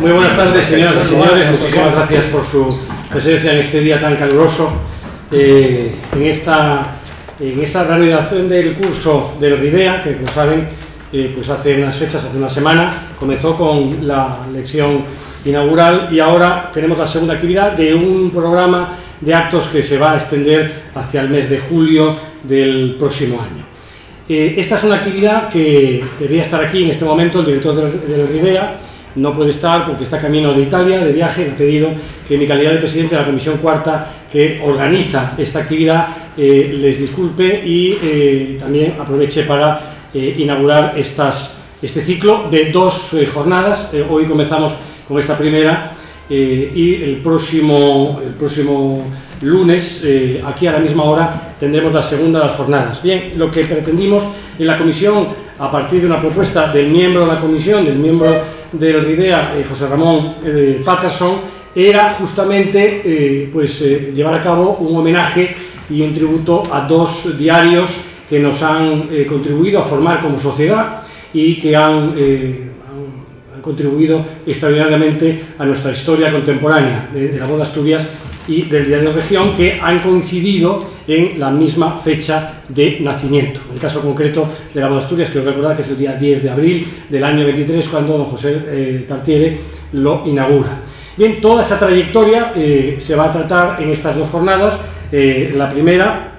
Muy buenas tardes, señoras y señores. Muchísimas gracias por su presencia en este día tan caluroso. Eh, en, esta, en esta reanudación del curso del RIDEA, que como saben, eh, pues hace unas fechas, hace una semana, comenzó con la lección inaugural y ahora tenemos la segunda actividad de un programa de actos que se va a extender hacia el mes de julio del próximo año. Eh, esta es una actividad que debería estar aquí en este momento el director del, del RIDEA, no puede estar porque está camino de Italia, de viaje, me ha pedido que en mi calidad de presidente de la Comisión Cuarta que organiza esta actividad eh, les disculpe y eh, también aproveche para eh, inaugurar este ciclo de dos jornadas. Hoy comenzamos con esta primera y el próximo, el próximo lunes, aquí a la misma hora, tendremos la segunda de las jornadas. Bien, lo que pretendimos en la comisión, a partir de una propuesta del miembro de la comisión, del miembro del RIDEA, eh, José Ramón eh, Patterson, era justamente eh, pues, eh, llevar a cabo un homenaje y un tributo a dos diarios que nos han contribuido a formar como sociedad y que han contribuido extraordinariamente a nuestra historia contemporánea de, de la voz de Asturias y del diario Región, que han coincidido en la misma fecha de nacimiento. En el caso concreto de la de Asturias, quiero recordar que es el día 10 de abril del año 23, cuando don José eh, Tartiere lo inaugura. Bien, toda esa trayectoria eh, se va a tratar en estas dos jornadas. Eh, la primera,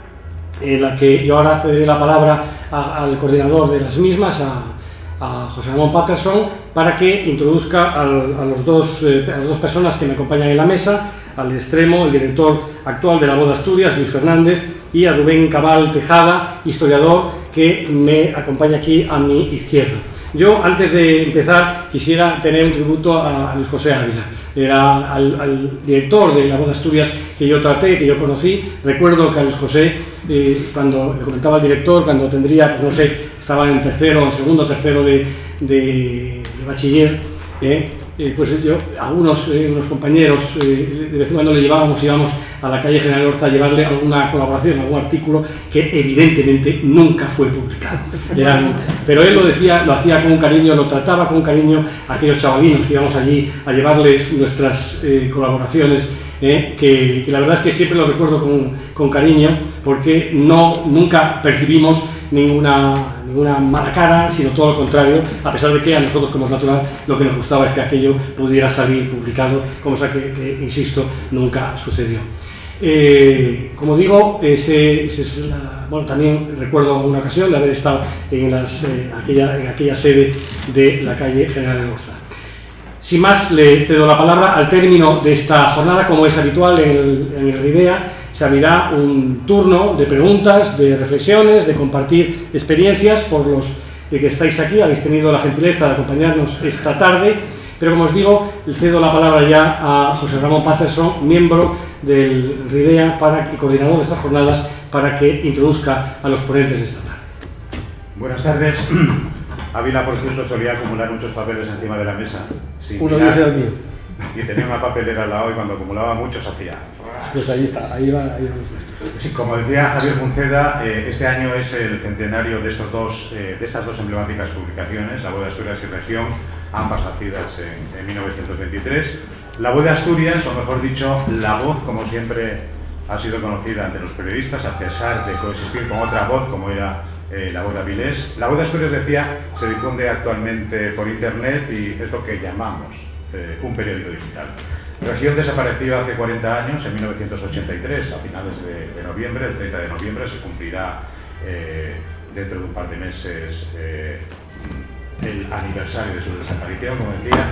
en la que yo ahora cederé la palabra a, al coordinador de las mismas, a, a José Ramón Patterson, para que introduzca al, a, los dos, eh, a las dos personas que me acompañan en la mesa, al extremo, el director actual de la Voz de Asturias, Luis Fernández, y a Rubén Cabal Tejada, historiador, que me acompaña aquí a mi izquierda. Yo, antes de empezar, quisiera tener un tributo a, Luis José Ávila. Era al, al, director de la Voz de Asturias que yo traté, que yo conocí. Recuerdo que a Luis José, eh, cuando le comentaba al director, cuando tendría, pues no sé, estaba en tercero, en segundo, tercero de, de, de bachiller, eh, eh, pues yo, algunos eh, unos compañeros, eh, de vez en cuando le llevábamos, íbamos a la calle General Orza a llevarle alguna colaboración, algún artículo que evidentemente nunca fue publicado. Pero él lo decía, lo hacía con cariño, lo trataba con cariño a aquellos chavalinos que íbamos allí a llevarles nuestras eh, colaboraciones. Eh, que, que, la verdad es que siempre lo recuerdo con, con cariño porque no, nunca percibimos ninguna, ninguna mala cara, sino todo lo contrario, a pesar de que a nosotros como es natural lo que nos gustaba es que aquello pudiera salir publicado, cosa que, que insisto, nunca sucedió. Eh, como digo, ese, ese es la, bueno, también recuerdo una ocasión de haber estado en, las, eh, aquella, en aquella sede de la calle General de Orza. Sin más, le cedo la palabra al término de esta jornada, como es habitual en el, en el RIDEA, se abrirá un turno de preguntas, de reflexiones, de compartir experiencias por los que estáis aquí, habéis tenido la gentileza de acompañarnos esta tarde, pero como os digo, le cedo la palabra ya a José Ramón Patterson, miembro del RIDEA para, y coordinador de estas jornadas, para que introduzca a los ponentes de esta tarde. Buenas tardes. Ávila, por cierto, solía acumular muchos papeles encima de la mesa. Sin Uno de ellos mío. Y tenía una papelera al lado y cuando acumulaba muchos hacía. Pues ahí está, ahí va. Ahí va. Sí, como decía Javier Funceda, eh, este año es el centenario de, estos dos, eh, de estas dos emblemáticas publicaciones, La Voz de Asturias y Región, ambas nacidas en, en 1923. La Voz de Asturias, o mejor dicho, la voz, como siempre ha sido conocida ante los periodistas, a pesar de coexistir con otra voz, como era eh, la voz de Avilés. La voz de Asturias, decía, se difunde actualmente por internet y es lo que llamamos eh, un periódico digital. Región desapareció hace 40 años, en 1983, a finales de, noviembre, el 30 de noviembre se cumplirá eh, dentro de un par de meses eh, el aniversario de su desaparición, como decía,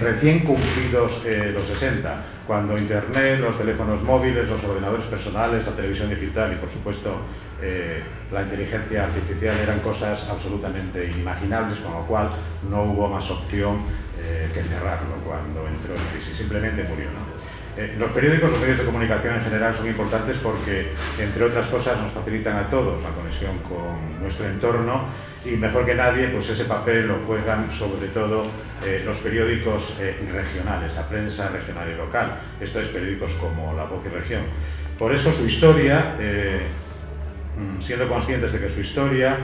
recién cumplidos los 60, cuando Internet, los teléfonos móviles, los ordenadores personales, la televisión digital y, por supuesto, la inteligencia artificial eran cosas absolutamente inimaginables, con lo cual no hubo más opción eh, que cerrarlo cuando entró en crisis, simplemente murió. ¿no? Eh, los periódicos, los medios de comunicación en general son importantes porque, entre otras cosas, nos facilitan a todos la conexión con nuestro entorno y mejor que nadie, pues ese papel lo juegan sobre todo eh, los periódicos eh, regionales, la prensa regional y local. Esto es periódicos como La Voz y Región. Por eso su historia, eh, siendo conscientes de que su historia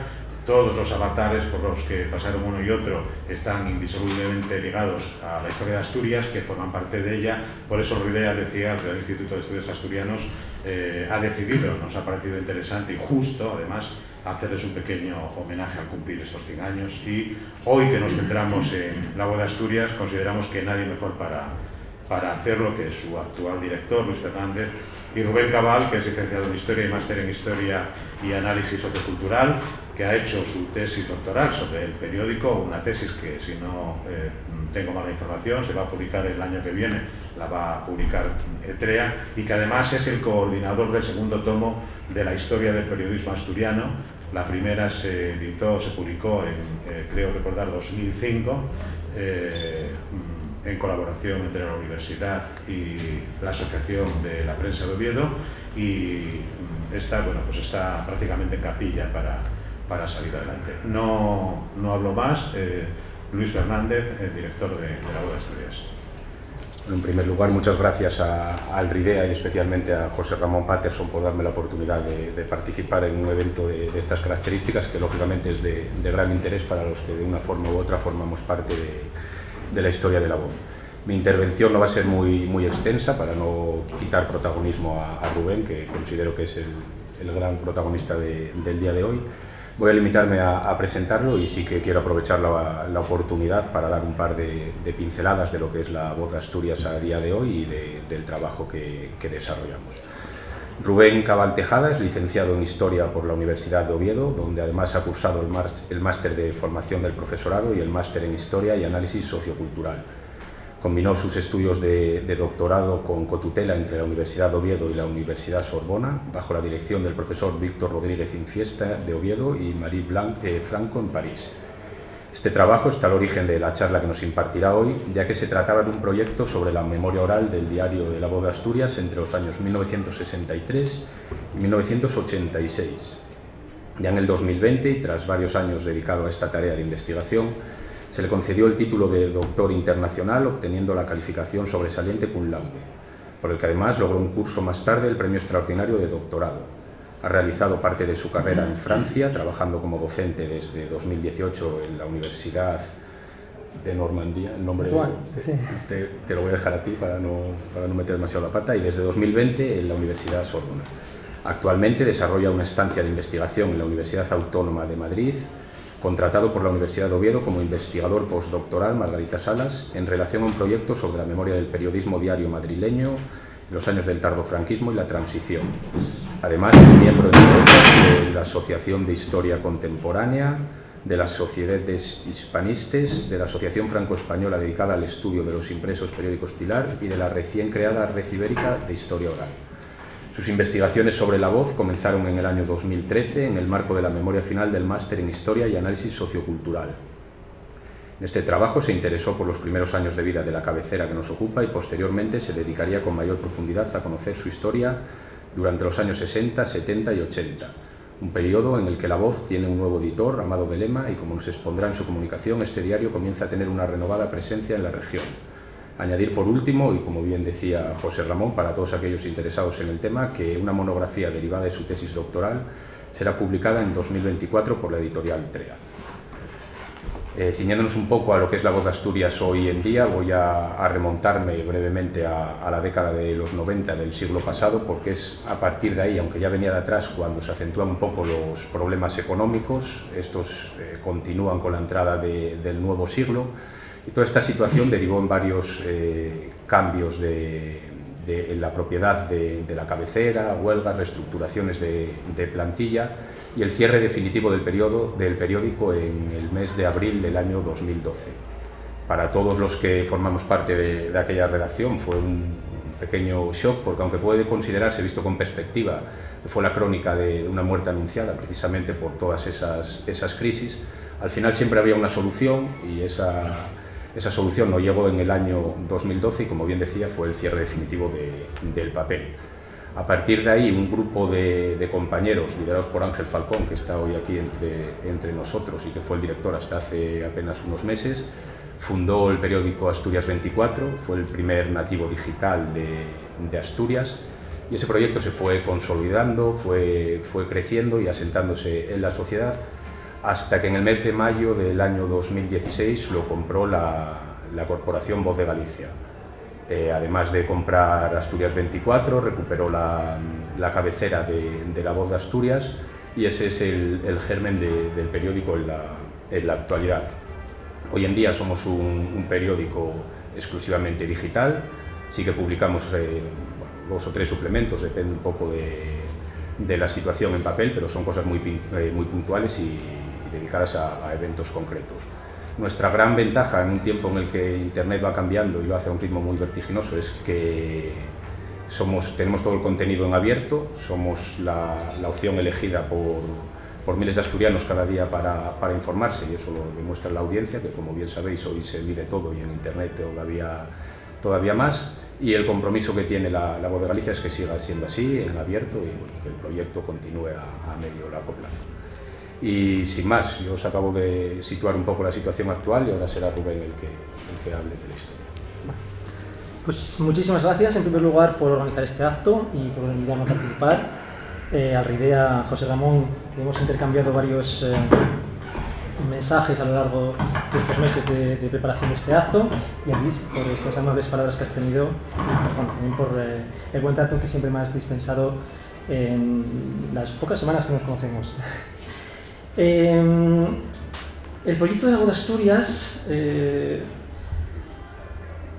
todos los avatares por los que pasaron uno y otro están indisolublemente ligados a la historia de Asturias, que forman parte de ella. Por eso Ruidea decía, el Real Instituto de Estudios Asturianos eh, ha decidido, nos ha parecido interesante y justo, además, hacerles un pequeño homenaje al cumplir estos 100 años. Y hoy que nos centramos en la de Asturias, consideramos que nadie mejor para, para hacerlo que su actual director, Luis Fernández, y Rubén Cabal, que es licenciado en Historia y máster en Historia y Análisis Sociocultural, que ha hecho su tesis doctoral sobre el periódico, una tesis que, si no eh, tengo mala información, se va a publicar el año que viene, la va a publicar ETREA, y que además es el coordinador del segundo tomo de la historia del periodismo asturiano. La primera se editó, se publicó en, eh, creo recordar, 2005, eh, en colaboración entre la universidad y la Asociación de la Prensa de Oviedo, y esta, bueno, pues está prácticamente en capilla para, para salir adelante. No, no hablo más. Eh, Luis Fernández, el director de, la Boda de Estudios. en primer lugar, muchas gracias a, RIDEA y especialmente a José Ramón Patterson por darme la oportunidad de, participar en un evento de, estas características que lógicamente es de, gran interés para los que de una forma u otra formamos parte de, la historia de la voz. Mi intervención no va a ser muy, muy extensa para no quitar protagonismo a, Rubén, que considero que es el, el gran protagonista del día de hoy. Voy a limitarme a, presentarlo y sí que quiero aprovechar la, oportunidad para dar un par de, pinceladas de lo que es la voz de Asturias a día de hoy y del trabajo que, desarrollamos. Rubén Cabal Tejada es licenciado en Historia por la Universidad de Oviedo, donde además ha cursado el máster de formación del profesorado y el máster en Historia y Análisis Sociocultural. Combinó sus estudios de, doctorado con cotutela entre la Universidad de Oviedo y la Universidad Sorbona, bajo la dirección del profesor Víctor Rodríguez Infiesta de Oviedo y Marie Blanc, eh, Franco en París. Este trabajo está al origen de la charla que nos impartirá hoy, ya que se trataba de un proyecto sobre la memoria oral del diario de la voz de Asturias entre los años 1963 y 1986. Ya en el 2020, y tras varios años dedicado a esta tarea de investigación, se le concedió el título de doctor internacional, obteniendo la calificación sobresaliente cum laude, por el que además logró un curso más tarde el premio extraordinario de doctorado. Ha realizado parte de su carrera en Francia, trabajando como docente desde 2018 en la Universidad de Normandía, el nombre te, lo voy a dejar a ti para no, para no meter demasiado la pata, y desde 2020 en la Universidad Sorbona. Actualmente desarrolla una estancia de investigación en la Universidad Autónoma de Madrid, contratado por la Universidad de Oviedo como investigador postdoctoral Margarita Salas en relación a un proyecto sobre la memoria del periodismo diario madrileño en los años del tardofranquismo y la transición. Además es miembro de la Asociación de Historia Contemporánea, de las Sociedades Hispanistes, de la Asociación Franco-Española dedicada al estudio de los impresos periódicos Pilar y de la recién creada Red Ibérica de Historia Oral. Sus investigaciones sobre la voz comenzaron en el año 2013 en el marco de la memoria final del máster en Historia y Análisis Sociocultural. En este trabajo se interesó por los primeros años de vida de la cabecera que nos ocupa y posteriormente se dedicaría con mayor profundidad a conocer su historia durante los años 60, 70 y 80, un periodo en el que La Voz tiene un nuevo editor, Amado Belema, y como nos expondrá en su comunicación, este diario comienza a tener una renovada presencia en la región. Añadir por último, y como bien decía José Ramón, para todos aquellos interesados en el tema, que una monografía derivada de su tesis doctoral será publicada en 2024 por la editorial TREA. Eh, ciñéndonos un poco a lo que es la voz de Asturias hoy en día, voy a, remontarme brevemente a, la década de los 90 del siglo pasado, porque es a partir de ahí, aunque ya venía de atrás, cuando se acentúan un poco los problemas económicos, estos eh, continúan con la entrada del nuevo siglo, y toda esta situación derivó en varios eh, cambios de, en la propiedad de, la cabecera, huelgas, reestructuraciones de, plantilla y el cierre definitivo del, periodo, del periódico en el mes de abril del año 2012. Para todos los que formamos parte de, aquella redacción fue un pequeño shock porque aunque puede considerarse visto con perspectiva fue la crónica de, una muerte anunciada precisamente por todas esas, esas crisis, al final siempre había una solución y esa, esa solución no llegó en el año 2012 y, como bien decía, fue el cierre definitivo del papel. A partir de ahí, un grupo de, compañeros, liderados por Ángel Falcón, que está hoy aquí entre, entre nosotros y que fue el director hasta hace apenas unos meses, fundó el periódico Asturias 24, fue el primer nativo digital de, de Asturias y ese proyecto se fue consolidando, fue, fue creciendo y asentándose en la sociedad hasta que en el mes de mayo del año 2016 lo compró la, corporación Voz de Galicia. Eh, además de comprar Asturias 24, recuperó la, cabecera de, la Voz de Asturias y ese es el, germen del periódico en la, actualidad. Hoy en día somos un, periódico exclusivamente digital, sí que publicamos eh, dos o tres suplementos, depende un poco de, la situación en papel, pero son cosas muy, eh, muy puntuales y, dedicadas a, eventos concretos. Nuestra gran ventaja en un tiempo en el que Internet va cambiando y lo hace a un ritmo muy vertiginoso es que somos, tenemos todo el contenido en abierto, somos la, opción elegida por, miles de asturianos cada día para, informarse y eso lo demuestra la audiencia, que como bien sabéis hoy se mide todo y en Internet todavía, más y el compromiso que tiene la, la Voz de Galicia es que siga siendo así, en abierto y que el proyecto continúe a, a medio o largo plazo. Y sin más, yo os acabo de situar un poco la situación actual y ahora será Rubén el que, el que hable de la historia. Pues muchísimas gracias en primer lugar por organizar este acto y por invitarme a participar. Eh, al Ridea, José Ramón, que hemos intercambiado varios eh, mensajes a lo largo de estos meses de, preparación de este acto y a Luis por estas amables palabras que has tenido y bueno, también por eh, el buen trato que siempre me has dispensado en las pocas semanas que nos conocemos. Em, el proyecto de Boda Asturias, eh,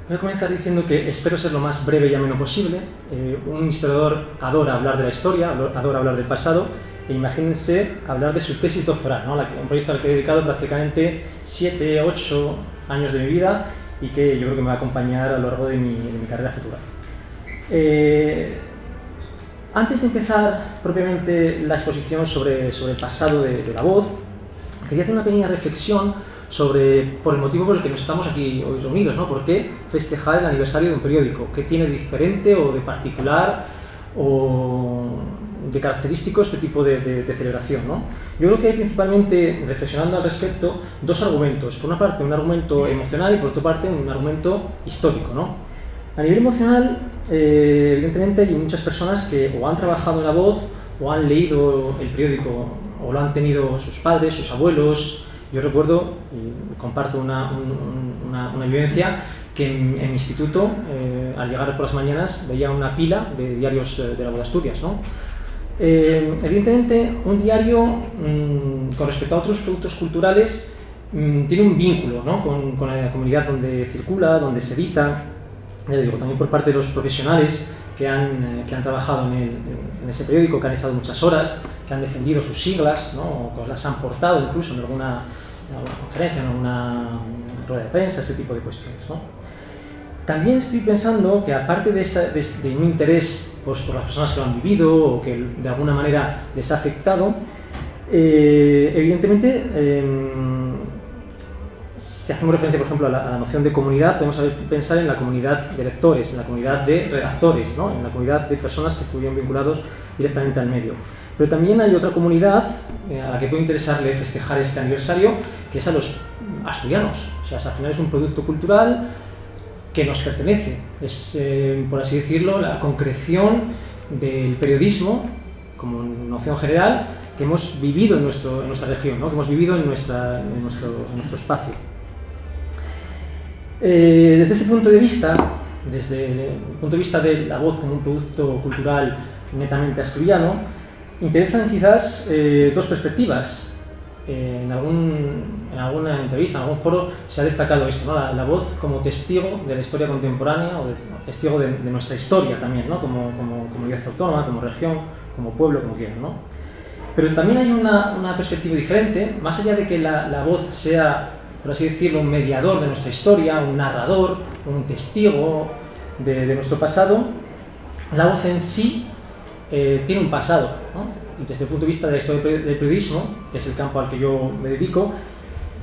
voy a comenzar diciendo que espero ser lo más breve y ameno posible. Eh, un historiador adora hablar de la historia, adora hablar del pasado, e imagínense hablar de su tesis doctoral, ¿no? un proyecto al que he dedicado prácticamente 7, 8 años de mi vida y que yo creo que me va a acompañar a lo largo de mi, carrera futura. Eh, antes de empezar propiamente la exposición sobre, sobre el pasado de, la voz, quería hacer una pequeña reflexión sobre por el motivo por el que nos estamos aquí hoy reunidos, ¿no? ¿Por qué festejar el aniversario de un periódico? ¿Qué tiene de diferente o de particular o de característico este tipo de, de, celebración? ¿no? Yo creo que hay principalmente, reflexionando al respecto, dos argumentos. Por una parte, un argumento emocional y por otra parte, un argumento histórico. ¿no? A nivel emocional, eh, evidentemente hay muchas personas que o han trabajado en la voz o han leído el periódico o lo han tenido sus padres, sus abuelos. Yo recuerdo, y comparto una, una, vivencia, que en, mi instituto, eh, al llegar por las mañanas, veía una pila de diarios eh, de la voz de Asturias. ¿no? evidentemente, un diario, mm, con respecto a otros productos culturales, mm, tiene un vínculo ¿no? con, con la comunidad donde circula, donde se edita digo, también por parte de los profesionales que han, eh, que han trabajado en, en, ese periódico, que han echado muchas horas, que han defendido sus siglas, ¿no? o que las han portado incluso en alguna, alguna, conferencia, en alguna rueda de prensa, ese tipo de cuestiones. ¿no? También estoy pensando que aparte de, esa, de, un interés pues, por las personas que lo han vivido o que de alguna manera les ha afectado, eh, evidentemente em, si hacemos referencia, por ejemplo, a la, noción de comunidad, podemos pensar en la comunidad de lectores, en la comunidad de redactores, ¿no? en la comunidad de personas que estuvieron vinculados directamente al medio. Pero también hay otra comunidad eh, a la que puede interesarle festejar este aniversario, que es a los asturianos. O sea, al final es un producto cultural que nos pertenece. Es, eh, por así decirlo, la concreción del periodismo como noción general que hemos vivido en, nuestro, en nuestra región, ¿no? que hemos vivido en, nuestra, en, nuestro, en nuestro espacio. Eh, desde ese punto de vista, desde el punto de vista de la voz como un producto cultural netamente asturiano, interesan quizás eh, dos perspectivas. Eh, en, algún, en, alguna entrevista, en algún foro, se ha destacado esto, ¿no? la, voz como testigo de la historia contemporánea o de, testigo de, nuestra historia también, ¿no? como, como comunidad autónoma, como región, como pueblo, como quieran. ¿no? Pero también hay una, una perspectiva diferente, más allá de que la, la voz sea por así decirlo, un mediador de nuestra historia, un narrador, un testigo de, nuestro pasado, la voz en sí eh, tiene un pasado. Y desde el punto de vista de la historia del periodismo, que es el campo al que yo me dedico,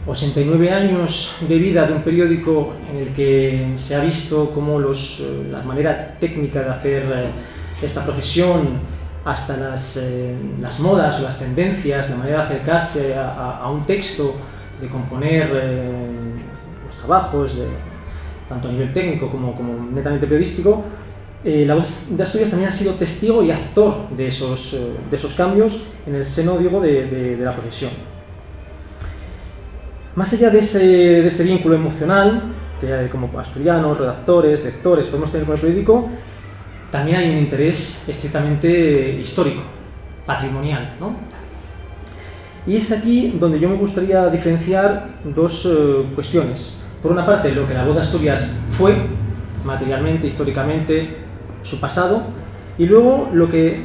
89 años de vida de un periódico en el que se ha visto cómo los, eh, la manera técnica de hacer eh, esta profesión, hasta las, las, modas las tendencias, la manera de acercarse a, a un texto, de componer eh, los trabajos, tanto a nivel técnico como, como netamente periodístico, eh, la voz de Asturias también ha sido testigo y actor de esos, eh, de esos cambios en el seno digo, de, de, la profesión. Más allá de ese, de ese vínculo emocional, que como asturianos, redactores, lectores podemos tener con el periódico, también hay un interés estrictamente histórico, patrimonial. ¿no? Y es aquí donde yo me gustaría diferenciar dos eh, cuestiones. Por una parte, lo que la voz de Asturias fue, materialmente, históricamente, su pasado, y luego lo que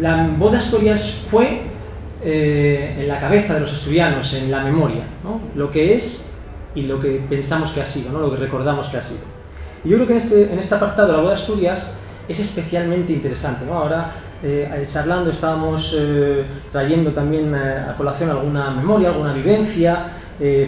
la voz de Asturias fue eh, en la cabeza de los asturianos, en la memoria, ¿no? lo que es y lo que pensamos que ha sido, ¿no? lo que recordamos que ha sido. Y yo creo que en este, en este apartado la voz de Asturias es especialmente interesante. ¿no? Ahora, eh, charlando, estábamos eh, trayendo también a colación alguna memoria, alguna vivencia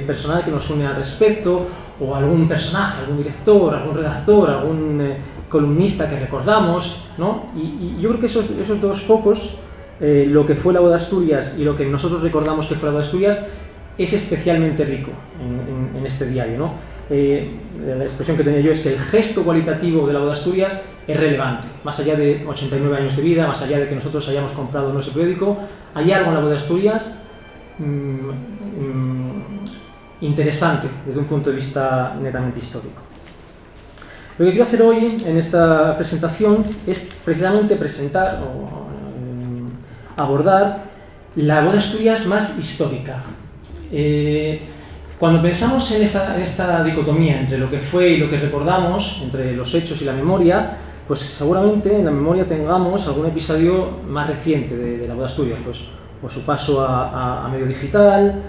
personal que nos une al respecto, o algún personaje, algún director, algún redactor, algún columnista que recordamos, ¿no? Y, yo creo que esos, esos dos focos eh, lo que fue la boda Asturias y lo que nosotros recordamos que fue la boda Asturias es especialmente rico en, este diario. ¿no? Eh, la expresión que tenía yo es que el gesto cualitativo de la boda Asturias es relevante, más allá de 89 años de vida, más allá de que nosotros hayamos comprado nuestro periódico, hay algo en la boda Asturias mm, mm, interesante desde un punto de vista netamente histórico. Lo que quiero hacer hoy en esta presentación es precisamente presentar abordar la boda Asturias más histórica. Eh, cuando pensamos en esta, dicotomía entre lo que fue y lo que recordamos, entre los hechos y la memoria, pues seguramente en la memoria tengamos algún episodio más reciente de, la boda Asturias, pues o su paso a, medio digital,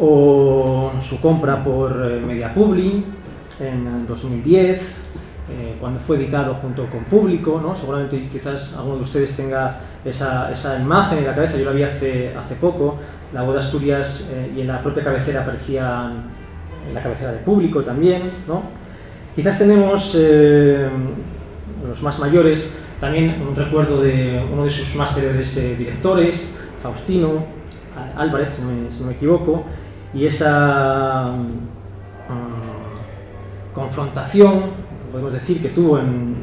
o su compra por eh, Media Publi en 2010, eh, cuando fue editado junto con público, ¿no? seguramente quizás alguno de ustedes tenga esa, imagen en la cabeza, yo la vi hace poco, la boda de Asturias eh, y en la propia cabecera aparecía en la cabecera de público también. ¿no? Quizás tenemos, eh, los más mayores, también un recuerdo de uno de sus más célebres directores, Faustino Álvarez, si no me, si no me equivoco, y esa mm, confrontación podemos decir que tuvo en,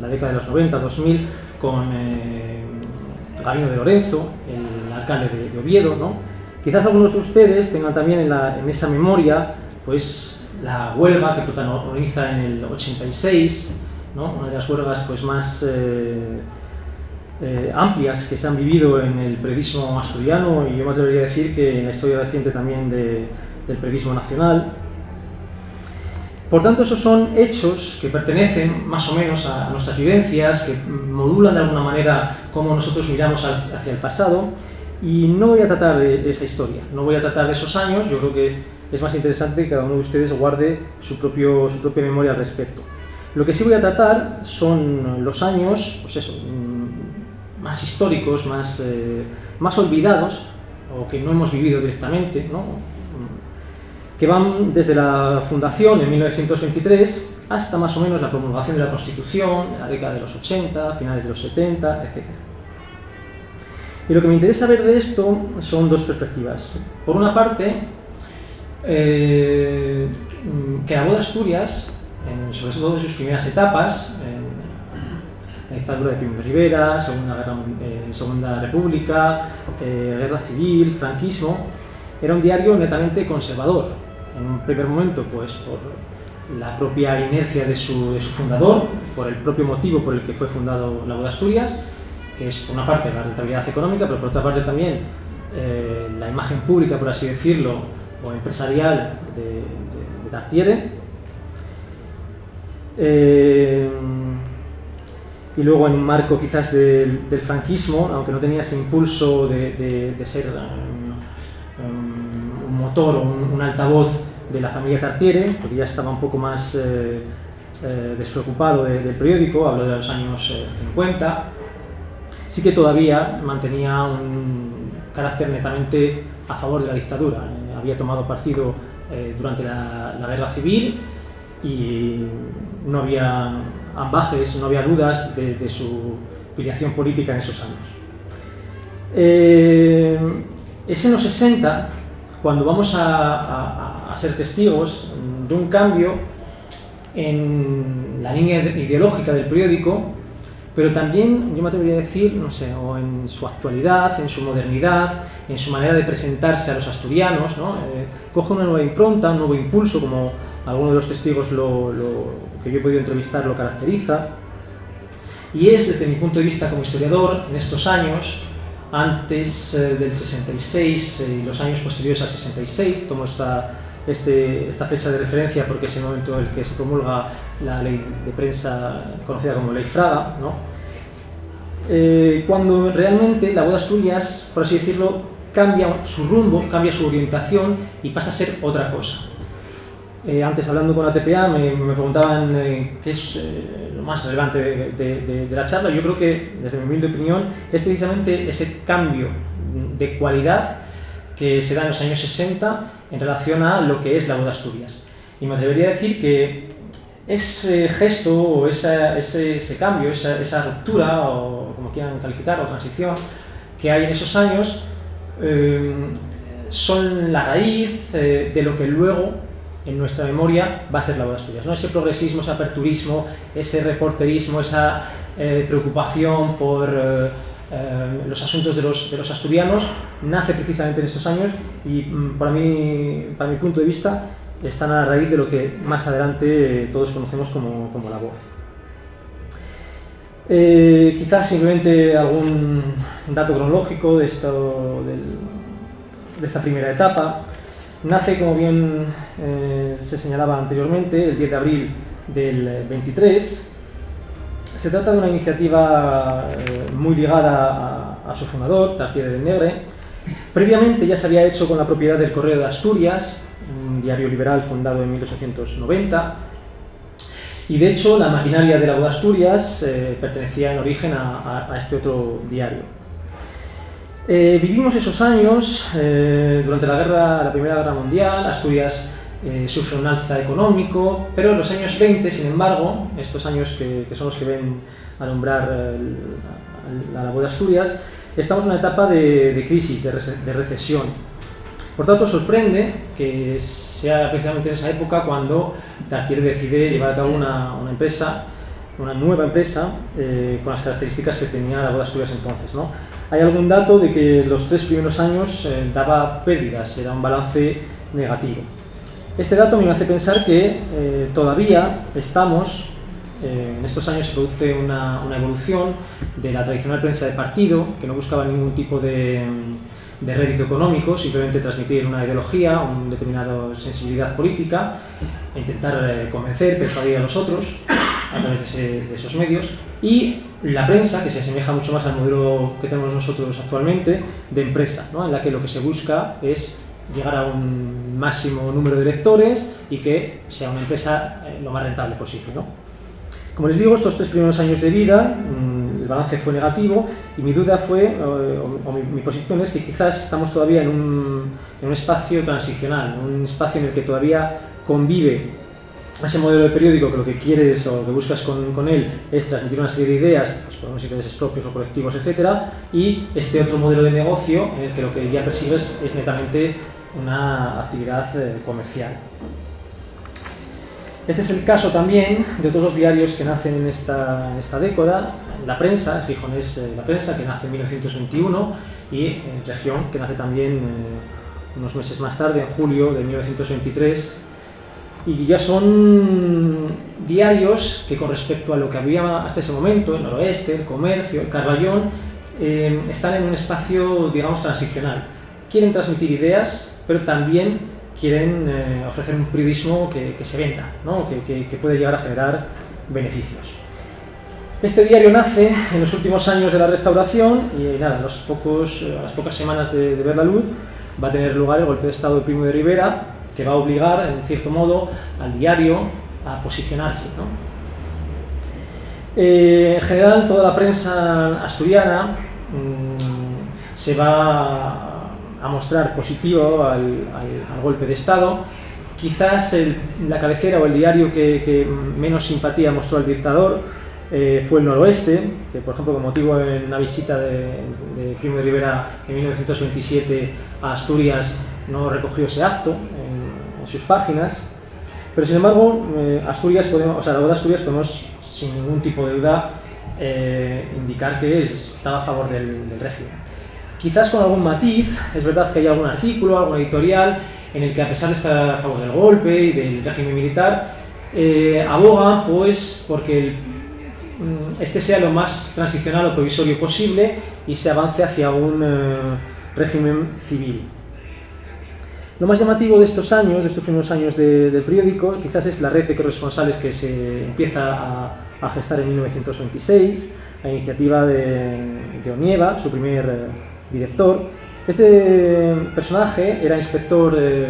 la década de los 90, 2000, con eh, Gabino de Lorenzo, el de, Oviedo. ¿no? Quizás algunos de ustedes tengan también en, esa memoria pues, la huelga que protagoniza en el 86, ¿no? una de las huelgas pues, más eh, eh, amplias que se han vivido en el periodismo asturiano y yo más debería decir que en la historia reciente también del periodismo nacional. Por tanto, esos son hechos que pertenecen más o menos a nuestras vivencias, que modulan de alguna manera cómo nosotros miramos hacia el pasado. Y no voy a tratar de esa historia, no voy a tratar de esos años, yo creo que es más interesante que cada uno de ustedes guarde su, propio, su propia memoria al respecto. Lo que sí voy a tratar son los años, pues eso, mm, más históricos, más, eh, más olvidados, o que no hemos vivido directamente, ¿no? que van desde la fundación en 1923 hasta más o menos la promulgación de la Constitución en la década de los 80, finales de los 70, etc. Y lo que me interesa ver de esto son dos perspectivas. Por una parte, eh, que la boda Asturias, sobre todo en sus primeras etapas, en la dictadura de Primo Rivera, Segunda, eh, Segunda República, eh, Guerra Civil, franquismo, era un diario netamente conservador, en un primer momento pues por la propia inercia de su, de su, fundador, por el propio motivo por el que fue fundado la Boda Asturias, que es por una parte la rentabilidad económica, pero por otra parte también eh, la imagen pública, por así decirlo, o empresarial de, de, Tartiere. Eh, y luego en un marco quizás del, franquismo, aunque no tenía ese impulso de, ser um, un motor o un, altavoz de la familia Tartiere, porque ya estaba un poco más eh, eh, despreocupado del periódico, hablo de los años 50, eh, sí que todavía mantenía un carácter netamente a favor de la dictadura. había tomado partido durante la, guerra civil y no había ambajes, no había dudas de, su filiación política en esos años. es en los 60 cuando vamos a ser testigos de un cambio en la línea ideológica del periódico, pero también yo me atrevería a decir, no sé, o en su actualidad, en su modernidad, en su manera de presentarse a los asturianos, ¿no? Eh, coge una nueva impronta, un nuevo impulso, como algunos de los testigos lo, que yo he podido entrevistar lo caracteriza, y es, desde mi punto de vista como historiador, en estos años, antes eh, del 66 eh, y los años posteriores al 66, tomo esta, este, esta fecha de referencia porque es el momento en el que se promulga la ley de prensa conocida como Ley Fraga, ¿no? Eh, cuando realmente la boda Asturias, por así decirlo, cambia su rumbo, cambia su orientación y pasa a ser otra cosa. Eh, antes hablando con ATPA me, me preguntaban eh, qué es lo más relevante de, de, de, la charla. Yo creo que, desde mi humilde opinión, es precisamente ese cambio de cualidad que se da en los años 60 en relación a lo que es la boda Asturias. Y me atrevería a decir que ese gesto o ese, ese, cambio, esa, esa, ruptura, o como quieran calificar, o transición que hay en esos años, eh, son la raíz eh, de lo que luego en nuestra memoria va a ser la boda Asturias. ¿no? Ese progresismo, ese aperturismo, ese reporterismo, esa eh, preocupación por los asuntos de los, de los asturianos nace precisamente en estos años y mm, para, mí, para mi punto de vista están a raíz de lo que más adelante eh, todos conocemos como, como la voz. Eh, quizás simplemente algún dato cronológico de, esto, de esta primera etapa. Nace, como bien eh, se señalaba anteriormente, el 10 de abril del 23. Se trata de una iniciativa muy ligada a, su fundador, Tartiere de Negre, Previamente ya se había hecho con la propiedad del Correo de Asturias, diario liberal fundado en 1890, y de hecho la maquinaria de la Boda Asturias eh, pertenecía en origen a, este otro diario. Eh, vivimos esos años, eh, durante la, guerra, la Primera Guerra Mundial, Asturias sufre un alza económico, pero en los años 20, sin embargo, estos años que, son los que ven alumbrar la, la, Boda Asturias, estamos en una etapa de, crisis, de, recesión. Por tanto, sorprende que sea precisamente en esa época cuando Tartier decide llevar a cabo una, empresa, una nueva empresa, eh, con las características que tenía la Boda Asturias entonces. ¿no? Hay algún dato de que los tres primeros años eh, daba pérdidas, era un balance negativo. Este dato me hace pensar que eh, todavía estamos eh, en estos años se produce una, evolución de la tradicional prensa de partido, que no buscaba ningún tipo de, rédito económico, simplemente transmitir una ideología, una determinada sensibilidad política, e intentar eh, convencer, persuadir a los otros a través de, esos medios, y la prensa, que se asemeja mucho más al modelo que tenemos nosotros actualmente, de empresa, en la que lo que se busca es llegar a un máximo número de lectores y que sea una empresa eh, lo más rentable posible. ¿no? Como les digo, estos tres primeros años de vida, mm, el balance fue negativo y mi duda fue, eh, o, mi, posición es que quizás estamos todavía en un, espacio transicional, un espacio en el que todavía convive ese modelo de periódico que lo que quieres o que buscas con, él es transmitir una serie de ideas pues, por unos intereses propios o colectivos, etcétera, y este otro modelo de negocio en el que lo que ya persigues es netamente una actividad eh, comercial. Este es el caso también de otros dos diarios que nacen en esta década, La Prensa, Gijón es eh, La Prensa, que nace en 1921, y en Región, que nace también eh, unos meses más tarde, en julio de 1923, y ya son diarios que con respecto a lo que había hasta ese momento, el noroeste, el comercio, el Carballón, eh, están en un espacio, digamos, transicional. Quieren transmitir ideas, pero también quieren eh, ofrecer un periodismo que, se venda, ¿no? que, que, puede llegar a generar beneficios. Este diario nace en los últimos años de la restauración y nada, a, a las pocas semanas de, ver la luz va a tener lugar el golpe de Estado de Primo de Rivera, que va a obligar, en cierto modo, al diario a posicionarse. ¿no? Eh, en general, toda la prensa asturiana mmm, se va a mostrar positivo al, al, golpe de Estado. Quizás la cabecera o el diario que, que menos simpatía mostró al dictador eh, fue el Noroeste, que por ejemplo con motivo de una visita de, de, Primo de Rivera en 1927 a Asturias no recogió ese acto en, sus páginas. Pero sin embargo, eh, Asturias podemos, o sea, la de Asturias podemos sin ningún tipo de duda eh, indicar que estaba a favor del, del régimen. Quizás con algún matiz, es verdad que hay algún artículo, algún editorial en el que a pesar de estar a favor del golpe y del régimen militar, eh, aboga pues porque mm, este sea lo más transicional o provisorio posible y se avance hacia un eh, régimen civil. Lo más llamativo de estos años, de estos primeros años del periódico, quizás es la red de corresponsales que se empieza a, gestar en 1926, a iniciativa de, de Onieva, su primer eh, director. Este personaje era inspector eh,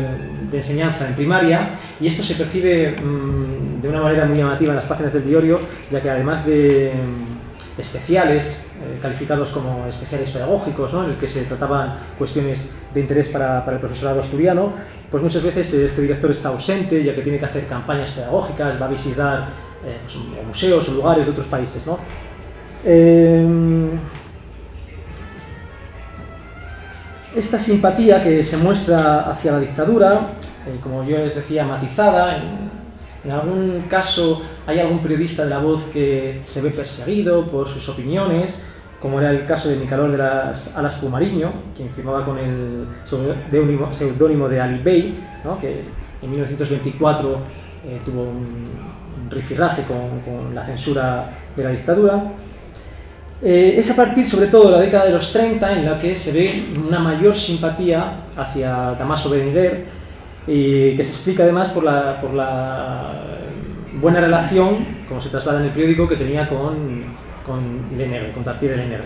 de enseñanza en primaria y esto se percibe mm, de una manera muy llamativa en las páginas del diario, ya que además de mm, especiales, eh, calificados como especiales pedagógicos, en el que se trataban cuestiones de interés para, para, el profesorado asturiano, pues muchas veces este director está ausente, ya que tiene que hacer campañas pedagógicas, va a visitar eh, pues, museos o lugares de otros países. ¿no? esta simpatía que se muestra hacia la dictadura, eh, como yo les decía, matizada, en, algún caso hay algún periodista de La Voz que se ve perseguido por sus opiniones, como era el caso de Nicolás de las Alas Pumariño, quien firmaba con el seudónimo de Ali Bey, que en 1924 eh, tuvo un, rifirraje con, con la censura de la dictadura. Eh, es a partir, sobre todo, de la década de los 30 en la que se ve una mayor simpatía hacia Damaso Berenguer, y que se explica además por la, por la buena relación, como se traslada en el periódico, que tenía con, con Lenegre, con Tartier Lenegre.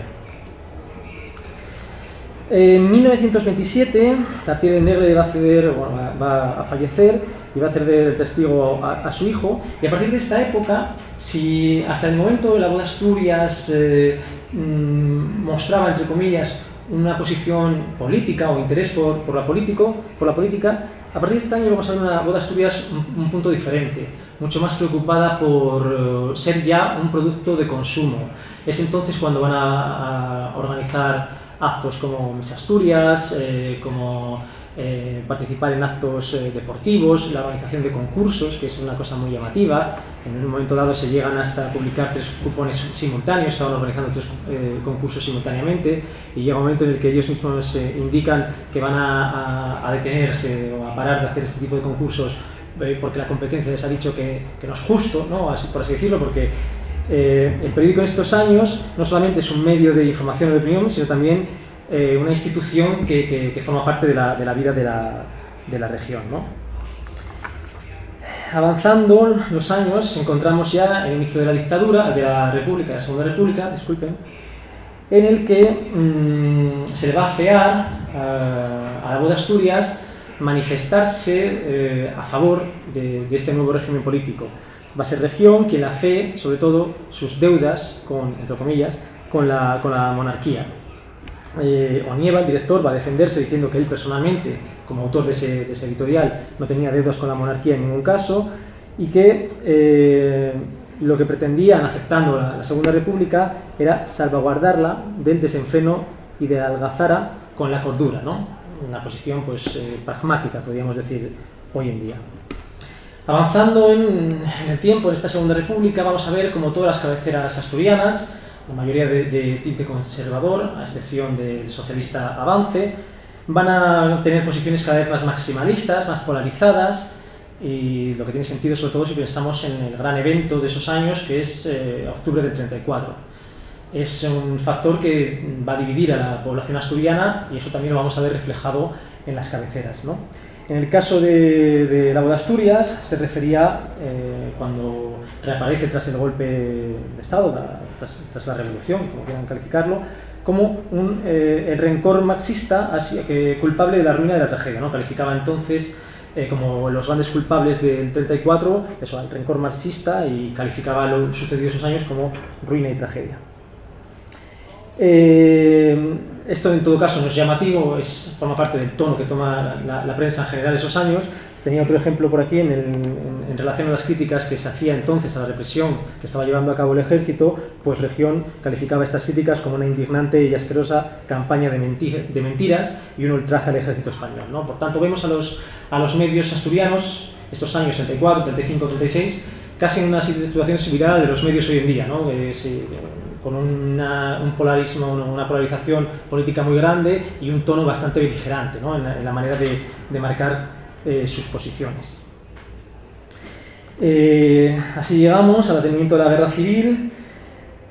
En 1927, Tartier Lenegre va a, va a fallecer y va a hacer de testigo a, su hijo. Y a partir de esta época, si hasta el momento la de Asturias eh, mm, mostraba, entre comillas, una posición política o interés por, por, la político, por la política, a partir de este año vamos a ver una de Asturias un, punto diferente, mucho más preocupada por eh, ser ya un producto de consumo. Es entonces cuando van a, organizar actos como Mis Asturias, eh, como eh, participar en actos eh, deportivos, la organización de concursos, que es una cosa muy llamativa. En un momento dado se llegan hasta publicar tres cupones simultáneos, estaban organizando tres eh, concursos simultáneamente y llega un momento en el que ellos mismos indican que van a, detenerse o a parar de hacer este tipo de concursos porque la competencia les ha dicho que, que no es justo, ¿no? Así, por así decirlo, porque el periódico en estos años no solamente es un medio de información o de opinión, sino también eh, una institución que, que, forma parte de la, de la vida de la, de la región. ¿no? Avanzando los años, encontramos ya el inicio de la dictadura, de la República, de la Segunda República, disculpen, en el que mmm, se le va a fear uh, a la voz de Asturias manifestarse eh, a favor de, de, este nuevo régimen político. Va a ser región quien la fe, sobre todo, sus deudas, con, entre comillas, con la, con la monarquía eh, Onieva, el director, va a defenderse diciendo que él personalmente, como autor de ese, editorial, no tenía deudas con la monarquía en ningún caso y que eh, lo que pretendían, aceptando la, Segunda República, era salvaguardarla del desenfreno y de la algazara con la cordura, ¿no? una posición pues, eh, pragmática, podríamos decir, hoy en día. Avanzando en, el tiempo, en esta Segunda República, vamos a ver como todas las cabeceras asturianas la mayoría de, tinte conservador, a excepción del socialista Avance, van a tener posiciones cada vez más maximalistas, más polarizadas, y lo que tiene sentido sobre todo si pensamos en el gran evento de esos años, que es eh, octubre del 34. Es un factor que va a dividir a la población asturiana y eso también lo vamos a ver reflejado en las cabeceras. ¿no? En el caso de, de la de Asturias se refería eh, cuando reaparece tras el golpe de Estado, tras, tras, la revolución, como quieran calificarlo, como un, eh, el rencor marxista que, culpable de la ruina de la tragedia. ¿no? Calificaba entonces eh, como los grandes culpables del 34, eso, el rencor marxista y calificaba lo sucedido esos años como ruina y tragedia. Eh, esto en todo caso no es llamativo, es, forma parte del tono que toma la, prensa en general esos años. Tenía otro ejemplo por aquí en, relación a las críticas que se hacía entonces a la represión que estaba llevando a cabo el ejército, pues Región calificaba estas críticas como una indignante y asquerosa campaña de, de mentiras y un ultraje al ejército español. ¿no? Por tanto, vemos a los, a los medios asturianos, estos años 34, 35, 36, casi en una situación similar de los medios hoy en día, ¿no? con una, un polarismo, una polarización política muy grande y un tono bastante beligerante ¿no? en, la, manera de, de marcar eh, sus posiciones. Eh, así llegamos al atenimiento de la guerra civil,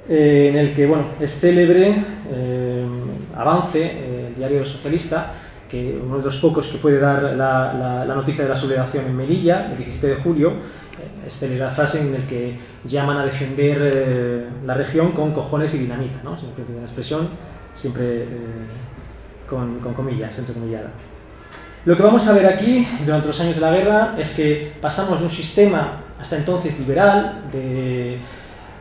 eh, en el que bueno, es célebre Avance, el diario socialista, que uno de los pocos que puede dar la, la, noticia de la sublevación en Melilla, el 17 de julio, es la frase en la que llaman a defender eh, la región con cojones y dinamita, ¿no? siempre la expresión, siempre eh, con, con, comillas, entrecomillada. Lo que vamos a ver aquí, durante los años de la guerra, es que pasamos de un sistema hasta entonces liberal, eh,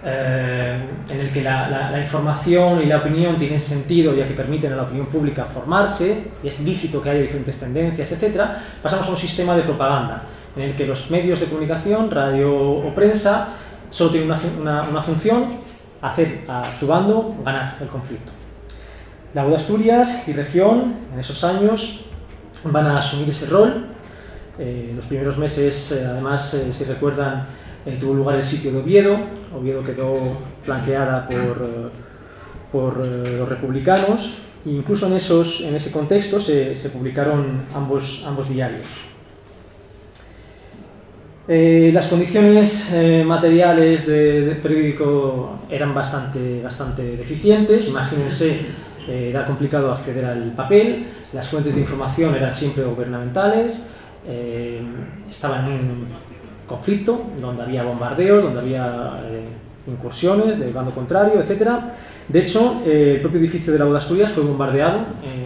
en el que la, la, información y la opinión tienen sentido ya que permiten a la opinión pública formarse, y es lícito que haya diferentes tendencias, etc., pasamos a un sistema de propaganda, en el que los medios de comunicación, radio o prensa, solo tienen una, una, función, hacer a tu bando ganar el conflicto. La de Asturias y región en esos años van a asumir ese rol. Eh, los primeros meses, eh, además, eh, si recuerdan, tuvo lugar el sitio de Oviedo. Oviedo quedó flanqueada por, por los republicanos. E incluso en, esos, en ese contexto se, publicaron ambos, ambos diarios. Eh, las condiciones eh, materiales del periódico eran bastante, bastante deficientes, imagínense, eh, era complicado acceder al papel, las fuentes de información eran siempre gubernamentales, estaba en un conflicto donde había bombardeos, donde había incursiones del bando contrario, etc. De hecho, el propio edificio de la Boda Asturias fue bombardeado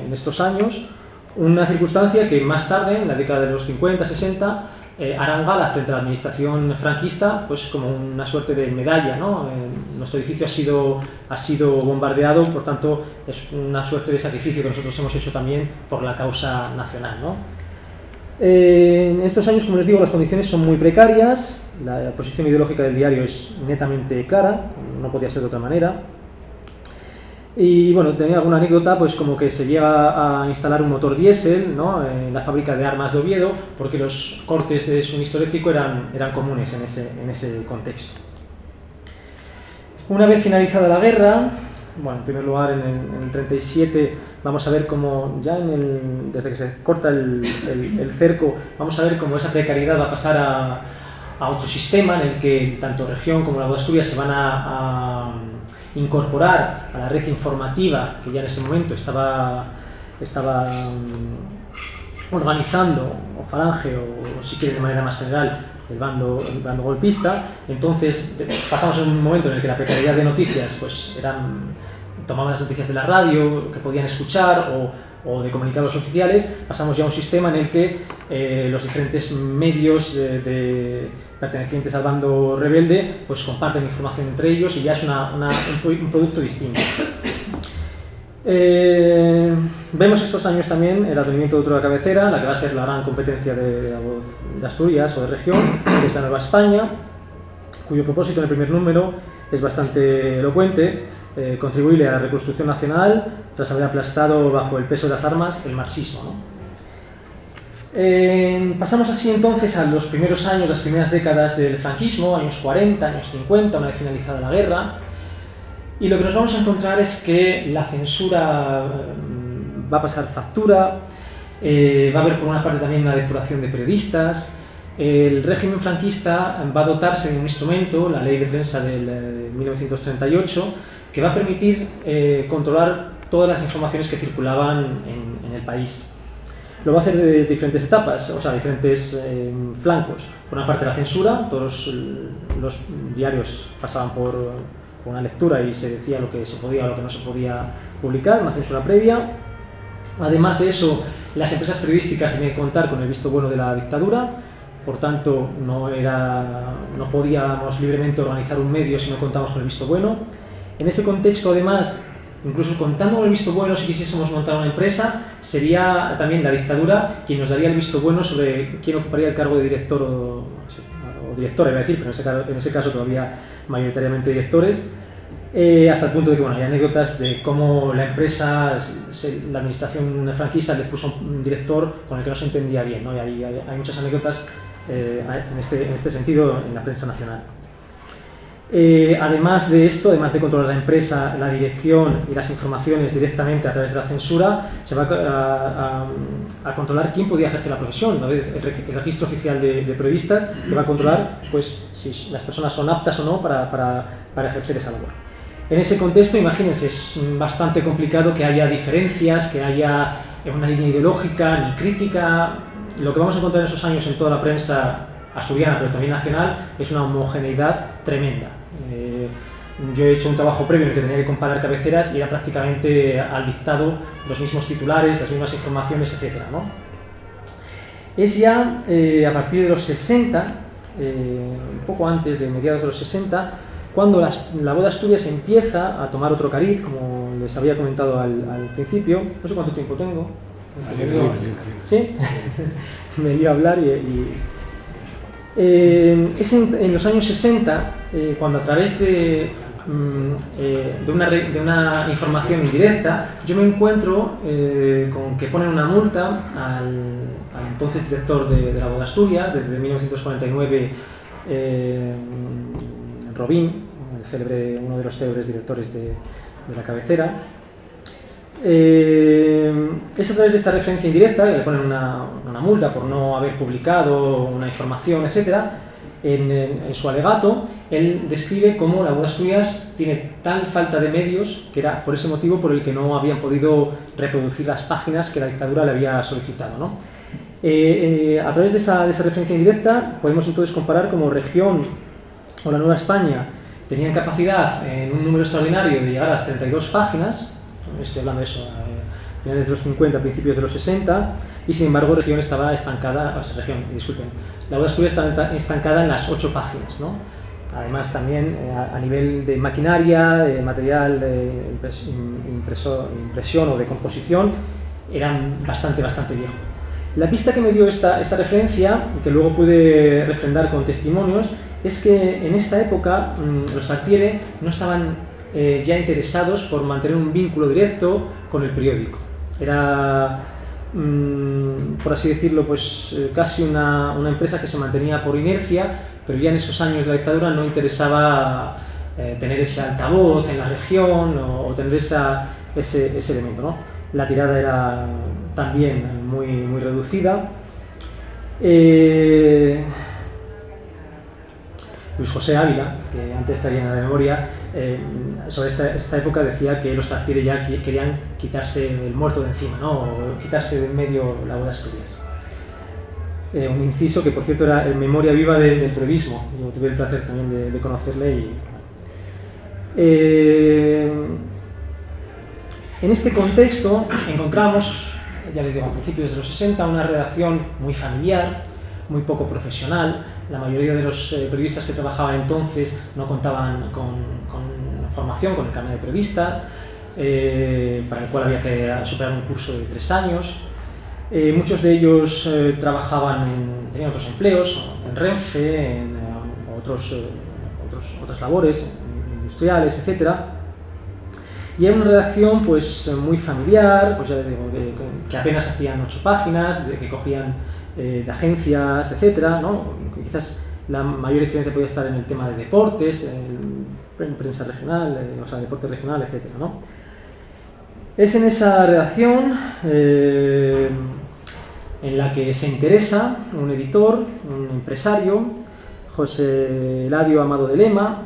en estos años, una circunstancia que más tarde, en la década de los 50, 60, eh, Arangala frente a la administración franquista, pues como una suerte de medalla, ¿no? Nuestro edificio ha sido, ha sido bombardeado, por tanto es una suerte de sacrificio que nosotros hemos hecho también por la causa nacional. Eh, en estos años, como les digo, las condiciones son muy precarias, la posición ideológica del diario es netamente clara, no podía ser de otra manera, y bueno, tenía alguna anécdota, pues como que se llega a instalar un motor diésel ¿no? en la fábrica de armas de Oviedo, porque los cortes de suministro eléctrico eran, eran comunes en ese, en ese contexto. Una vez finalizada la guerra, bueno, en primer lugar en el, en el 37 vamos a ver cómo ya en el, desde que se corta el, el, cerco, vamos a ver cómo esa precariedad va a pasar a, a otro sistema en el que tanto región como la Asturias se van a, a incorporar a la red informativa que ya en ese momento estaba, estaba mm, organizando, o Falange, o, si quiere de manera más general, el bando, el bando golpista. Entonces pasamos en un momento en el que la precariedad de noticias pues eran tomaban las noticias de la radio que podían escuchar o, o de comunicados oficiales, pasamos ya a un sistema en el que eh, los diferentes medios de, pertenecientes al bando rebelde pues comparten información entre ellos y ya es un, producto distinto. Eh, vemos estos años también el advenimiento de otra cabecera, la que va a ser la gran competencia de de Asturias o de región, que es la Nueva España, cuyo propósito en el primer número es bastante elocuente, eh, contribuirle a la reconstrucción nacional tras haber aplastado bajo el peso de las armas el marxismo. pasamos así entonces a los primeros años, las primeras décadas del franquismo, años 40, años 50, una vez finalizada la guerra, y lo que nos vamos a encontrar es que la censura mm, va a pasar factura, eh, va a haber por una parte también una depuración de periodistas, el régimen franquista va a dotarse de un instrumento, la ley de prensa del 1938, eh, que va a permitir eh, controlar todas las informaciones que circulaban en, el país. Lo va a hacer de diferentes etapas, o sea, diferentes eh, flancos. Por una parte la censura, todos los, diarios pasaban por, una lectura y se decía lo que se podía o lo que no se podía publicar, una censura previa. Además de eso, las empresas periodísticas tenían que contar con el visto bueno de la dictadura, por tanto no, era, no podíamos libremente organizar un medio si no contábamos con el visto bueno. En ese contexto, además, incluso contando con el visto bueno, si quisiésemos montar una empresa, sería también la dictadura quien nos daría el visto bueno sobre quién ocuparía el cargo de director o, directora, iba a decir, pero en ese, caso, todavía mayoritariamente directores. Eh, hasta el punto de que bueno, hay anécdotas de cómo la empresa, la administración franquista le puso un director con el que no se entendía bien. ¿no? Y hay, hay, muchas anécdotas en, este, en este sentido en la prensa nacional. Eh, además de esto, además de controlar la empresa, la dirección y las informaciones directamente a través de la censura, se va a, controlar quién podía ejercer la profesión. El, el registro oficial de, periodistas que va a controlar pues, si las personas son aptas o no para, para, para ejercer esa labor. En ese contexto, imagínense, es bastante complicado que haya diferencias, que haya una línea ideológica ni crítica. Lo que vamos a encontrar en esos años en toda la prensa asturiana, pero también nacional, es una homogeneidad tremenda. Eh, yo he hecho un trabajo previo en el que tenía que comparar cabeceras y era prácticamente al dictado los mismos titulares, las mismas informaciones, etc. ¿no? Es ya eh, a partir de los 60, eh, un poco antes de mediados de los 60, cuando la boda Asturias empieza a tomar otro cariz, como les había comentado al, principio. No sé cuánto tiempo tengo. ¿Sí? Me iba a hablar y eh, es en, los años 60 eh, cuando a través de, mm, eh, de, una, información indirecta yo me encuentro con que ponen una multa al, entonces director de, la Boda Asturias, desde 1949 Robín, el célebre, uno de los célebres directores de, la cabecera, eh, es a través de esta referencia indirecta, que le ponen una, multa por no haber publicado una información, etc. En, su alegato, él describe cómo la Buda Asturias tiene tal falta de medios que era por ese motivo por el que no habían podido reproducir las páginas que la dictadura le había solicitado. Eh, eh, a través de esa, referencia indirecta podemos entonces comparar como región o la Nueva España tenían capacidad en un número extraordinario de llegar a las 32 páginas, estoy hablando de eso, a finales de los 50, principios de los 60, y sin embargo la región estaba estancada, o sea, región, disculpen, la Boda Asturias estaba estancada en las 8 páginas, ¿no? Además también eh, a, nivel de maquinaria, de material de impresión o de composición, eran bastante, bastante viejos. La pista que me dio esta, esta referencia, que luego pude refrendar con testimonios, es que en esta época mm, los Tartiere no estaban eh, ya interesados por mantener un vínculo directo con el periódico. Era, mm, por así decirlo, pues eh, casi una, una, empresa que se mantenía por inercia, pero ya en esos años de la dictadura no interesaba eh, tener ese altavoz en la región o, tener esa, ese, ese, elemento. ¿no? La tirada era también muy, muy reducida. Luis José Ávila, que antes traía en la memoria, eh, sobre esta, época decía que los Tartire ya querían quitarse el muerto de encima, ¿no? o quitarse de en medio la boda de Asturias. Eh, un inciso que, por cierto, era en memoria viva del periodismo. Yo tuve el placer también de, conocerle. Y, eh, en este contexto encontramos, ya les digo, a principios de los 60, una redacción muy familiar, muy poco profesional, la mayoría de los eh, periodistas que trabajaban entonces no contaban con, formación, con el carnet de periodista, eh, para el cual había que superar un curso de tres años. Eh, muchos de ellos trabajaban en, tenían otros empleos, en Renfe, en otros, otras labores industriales, etc. Y era una redacción pues, muy familiar, pues ya digo, que, apenas hacían ocho páginas, de que cogían de agencias, etc. ¿no? quizás la mayor diferencia podría estar en el tema de deportes, en prensa regional, eh, o sea, deporte regional, etc. ¿no? Es en esa redacción eh, en la que se interesa un editor, un empresario, José Eladio Amado de Lema,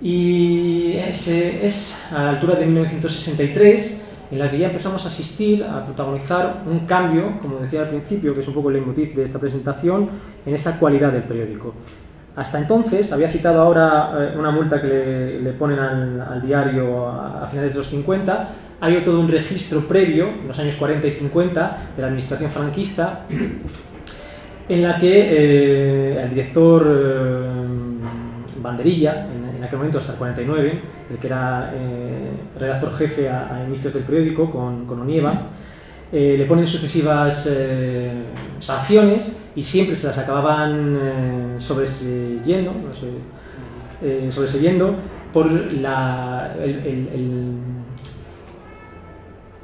y es a la altura de 1963 en la que ya empezamos a asistir, a protagonizar un cambio, como decía al principio, que es un poco el leitmotiv de esta presentación, en esa cualidad del periódico. Hasta entonces, había citado ahora eh, una multa que le, ponen al, diario a, finales de los 50, hay todo un registro previo, en los años 40 y 50, de la administración franquista, en la que eh, el director eh, Banderilla, en, aquel momento hasta el 49, el que era redactor jefe a, inicios del periódico con, con Onieva, eh, le ponen sucesivas eh, sanciones y siempre se las acababan eh, sobreseyendo, no por la,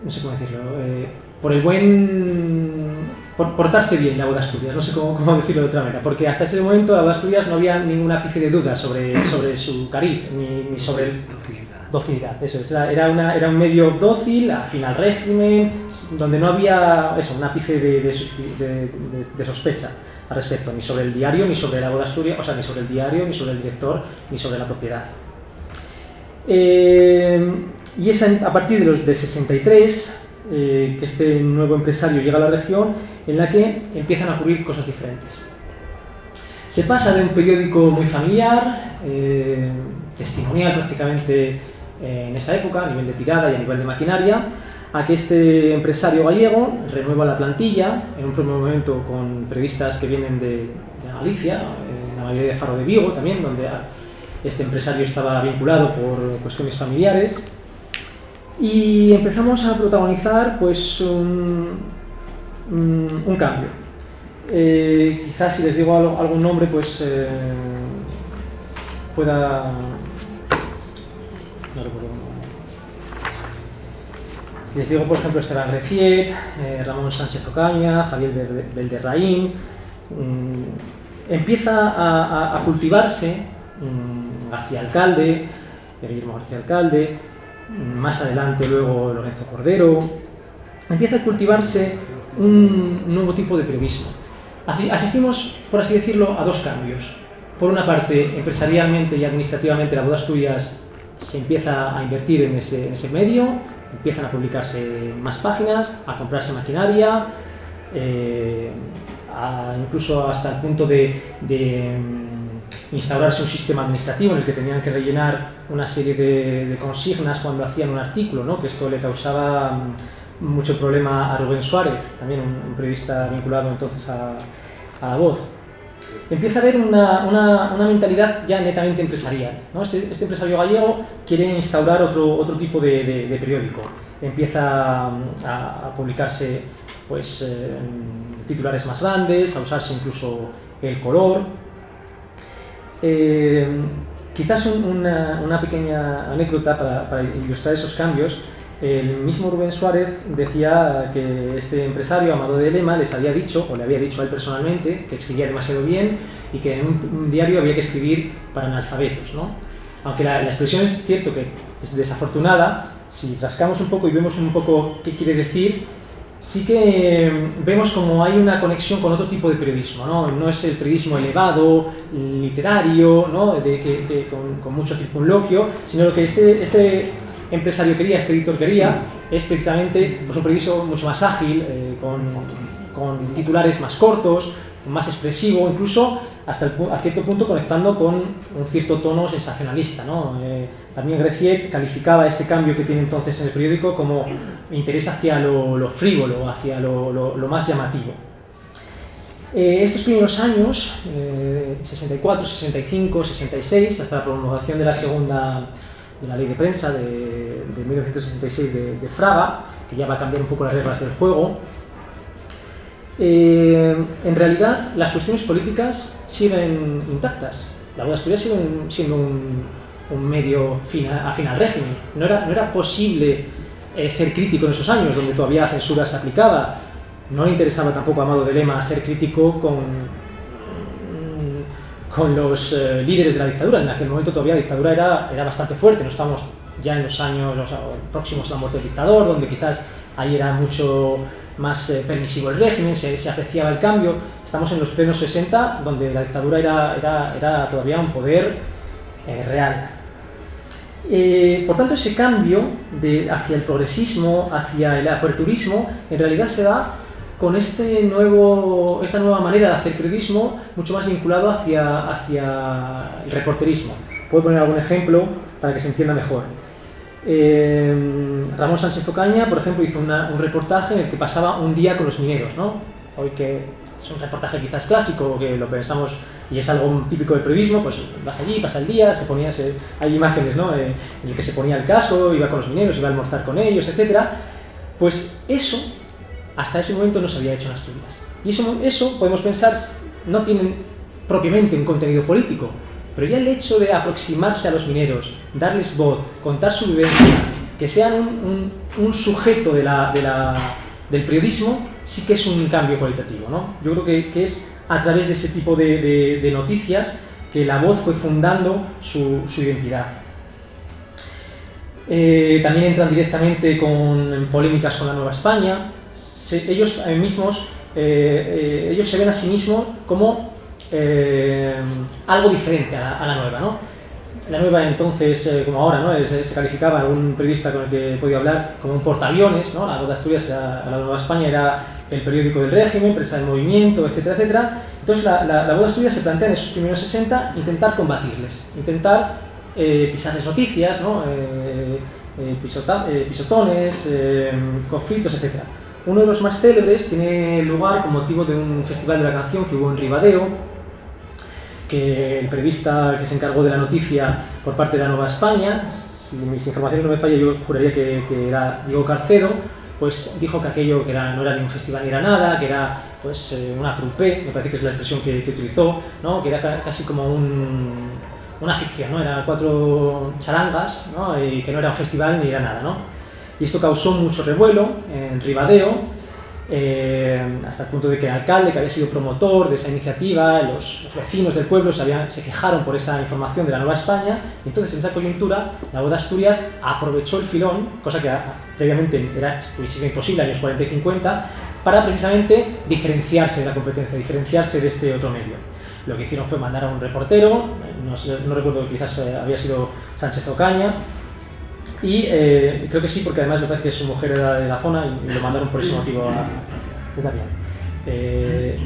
no sé cómo decirlo, eh, por el buen por portarse bien la boda Asturias, no sé cómo, cómo, decirlo de otra manera, porque hasta ese momento la boda Asturias no había ningún ápice de duda sobre, sobre su cariz, ni, ni sobre el, docilidad. Eso es, era, una, era un medio dócil, afín al régimen, donde no había eso, un ápice de, de, de, de, sospecha al respecto, ni sobre el diario, ni sobre la boda Asturias, o sea, ni sobre el diario, ni sobre el director, ni sobre la propiedad. Eh, y es a partir de los de 63 eh, que este nuevo empresario llega a la región en la que empiezan a ocurrir cosas diferentes. Se pasa de un periódico muy familiar, eh, testimonial prácticamente eh, en esa época, a nivel de tirada y a nivel de maquinaria, a que este empresario gallego renueva la plantilla, en un primer momento con periodistas que vienen de, de Galicia, en la mayoría de Faro de Vigo también, donde este empresario estaba vinculado por cuestiones familiares, y empezamos a protagonizar pues un, un cambio. Eh, quizás si les digo algún nombre pues eh, pueda... No recuerdo Si les digo por ejemplo Esteban Greciet, eh, Ramón Sánchez Ocaña, Javier Belderraín, mm, empieza a, cultivarse mm, García Alcalde, Guillermo García Alcalde, más adelante luego Lorenzo Cordero, empieza a cultivarse un nuevo tipo de periodismo. Asistimos, por así decirlo, a dos cambios. Por una parte, empresarialmente y administrativamente la Boda Asturias se empieza a invertir en ese, medio, empiezan a publicarse más páginas, a comprarse maquinaria, eh, a, incluso hasta el punto de, de instaurarse un sistema administrativo en el que tenían que rellenar una serie de, de consignas cuando hacían un artículo, ¿no? que esto le causaba mm, mucho problema a Rubén Suárez, también un, periodista vinculado entonces a, a, la voz. Empieza a haber una, una, una mentalidad ya netamente empresarial. ¿no? Este, este, empresario gallego quiere instaurar otro, otro tipo de, de, de periódico. Empieza a, publicarse pues, titulares más grandes, a usarse incluso el color, eh, quizás un, una, una, pequeña anécdota para, para, ilustrar esos cambios. El mismo Rubén Suárez decía que este empresario, Amado de Lema, les había dicho, o le había dicho a él personalmente, que escribía demasiado bien y que en un, diario había que escribir para analfabetos. ¿no? Aunque la, expresión es cierto que es desafortunada, si rascamos un poco y vemos un poco qué quiere decir, sí que vemos como hay una conexión con otro tipo de periodismo, ¿no? No es el periodismo elevado, literario, ¿no? De, que, que con, con, mucho circunloquio, sino lo que este, este empresario quería, este editor quería, es precisamente pues, un periodismo mucho más ágil, eh, con, con titulares más cortos, más expresivo, incluso hasta el, a cierto punto conectando con un cierto tono sensacionalista. ¿no? Eh, también Greciet calificaba ese cambio que tiene entonces en el periódico como interés hacia lo, lo frívolo, hacia lo, lo, lo más llamativo. Eh, estos primeros años, eh, 64, 65, 66, hasta la promulgación de la segunda de la ley de prensa de, de 1966 de, de Fraga, que ya va a cambiar un poco las reglas del juego, eh, en realidad las cuestiones políticas siguen intactas. La Boda Asturias sigue siendo un, un medio fina, afín al régimen. No era, no era posible eh, ser crítico en esos años, donde todavía la censura se aplicaba. No le interesaba tampoco a Amado de Lema ser crítico con, con los eh, líderes de la dictadura. En aquel momento todavía la dictadura era, era bastante fuerte. No estamos ya en los años próximos a la muerte del dictador, donde quizás ahí era mucho más eh, permisivo el régimen, se, apreciaba el cambio. Estamos en los plenos 60, donde la dictadura era, era, era todavía un poder eh, real. Por tanto, ese cambio hacia el progresismo, hacia el aperturismo, en realidad se da con este nuevo, esta nueva manera de hacer periodismo mucho más vinculado hacia, hacia el reporterismo. Puedo poner algún ejemplo para que se entienda mejor. Eh, Ramón Sánchez Tocaña, por ejemplo, hizo un reportaje en el que pasaba un día con los mineros, ¿no? Hoy que es un reportaje quizás clásico, que lo pensamos y es algo típico del periodismo, pues vas allí, pasa el día, se ponía, se, hay imágenes, ¿no? Eh, en el que se ponía el casco, iba con los mineros, iba a almorzar con ellos, etc. Pues eso, hasta ese momento no se había hecho en Asturias. Y eso, eso podemos pensar, no tienen propiamente un contenido político, pero ya el hecho de aproximarse a los mineros, darles voz, contar su vivencia, que sean un, un, sujeto de la, de la, del periodismo, sí que es un cambio cualitativo. ¿no? Yo creo que, que es a través de ese tipo de, noticias que la voz fue fundando su, su identidad. Eh, también entran directamente con polémicas con la Nueva España. Se, ellos mismos, eh, eh, ellos se ven a sí mismos como eh, algo diferente a, a, la nueva, ¿no? La nueva entonces, eh, como ahora, ¿no? Se, se, calificaba algún periodista con el que he podido hablar como un portaaviones, ¿no? La de Asturias, era, la Nueva España era el periódico del régimen, prensa del movimiento, etcétera, etcétera. Entonces la, la, la de Asturias se plantea en esos primeros 60 intentar combatirles, intentar eh, pisarles noticias, ¿no? Eh, pisota, pisotones, conflictos, etcétera. Uno de los más célebres tiene lugar con motivo de un festival de la canción que hubo en Ribadeo, que el periodista que se encargó de la noticia por parte de la Nueva España, si mis informaciones no me fallan, yo juraría que, que era Diego Carcedo, pues dijo que aquello que era, no era ni un festival ni era nada, que era pues eh, una trupe, me parece que es la expresión que, que utilizó, ¿no? que era ca casi como un, una ficción, ¿no? era cuatro charangas ¿no? y que no era un festival ni era nada. ¿no? Y esto causó mucho revuelo en Ribadeo, eh, hasta el punto de que el alcalde, que había sido promotor de esa iniciativa, los, los vecinos del pueblo se, habían, se, quejaron por esa información de la Nueva España, y entonces en esa coyuntura la voz de Asturias aprovechó el filón, cosa que previamente era imposible, años 40 y 50, para precisamente diferenciarse de la competencia, diferenciarse de este otro medio. Lo que hicieron fue mandar a un reportero, no, no recuerdo, quizás eh, había sido Sánchez Ocaña, y eh, creo que sí, porque además me parece que su mujer era de la zona y, lo mandaron por ese motivo a, a. Eh,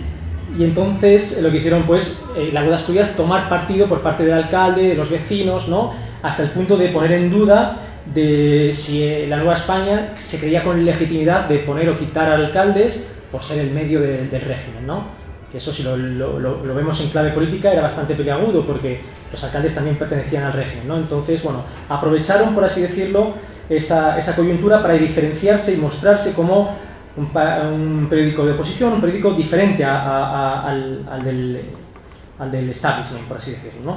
y entonces lo que hicieron, pues, eh, la Boda Asturias, tomar partido por parte del alcalde, de los vecinos, ¿no? hasta el punto de poner en duda de si la Nueva España se creía con legitimidad de poner o quitar alcaldes por ser el medio de, del régimen. ¿no? Que eso si lo, lo, vemos en clave política era bastante peliagudo porque los alcaldes también pertenecían al régimen, ¿no? Entonces, bueno, aprovecharon, por así decirlo, esa, esa coyuntura para diferenciarse y mostrarse como un, periódico de oposición, un periódico diferente al, al, del, al del establishment, por así decirlo.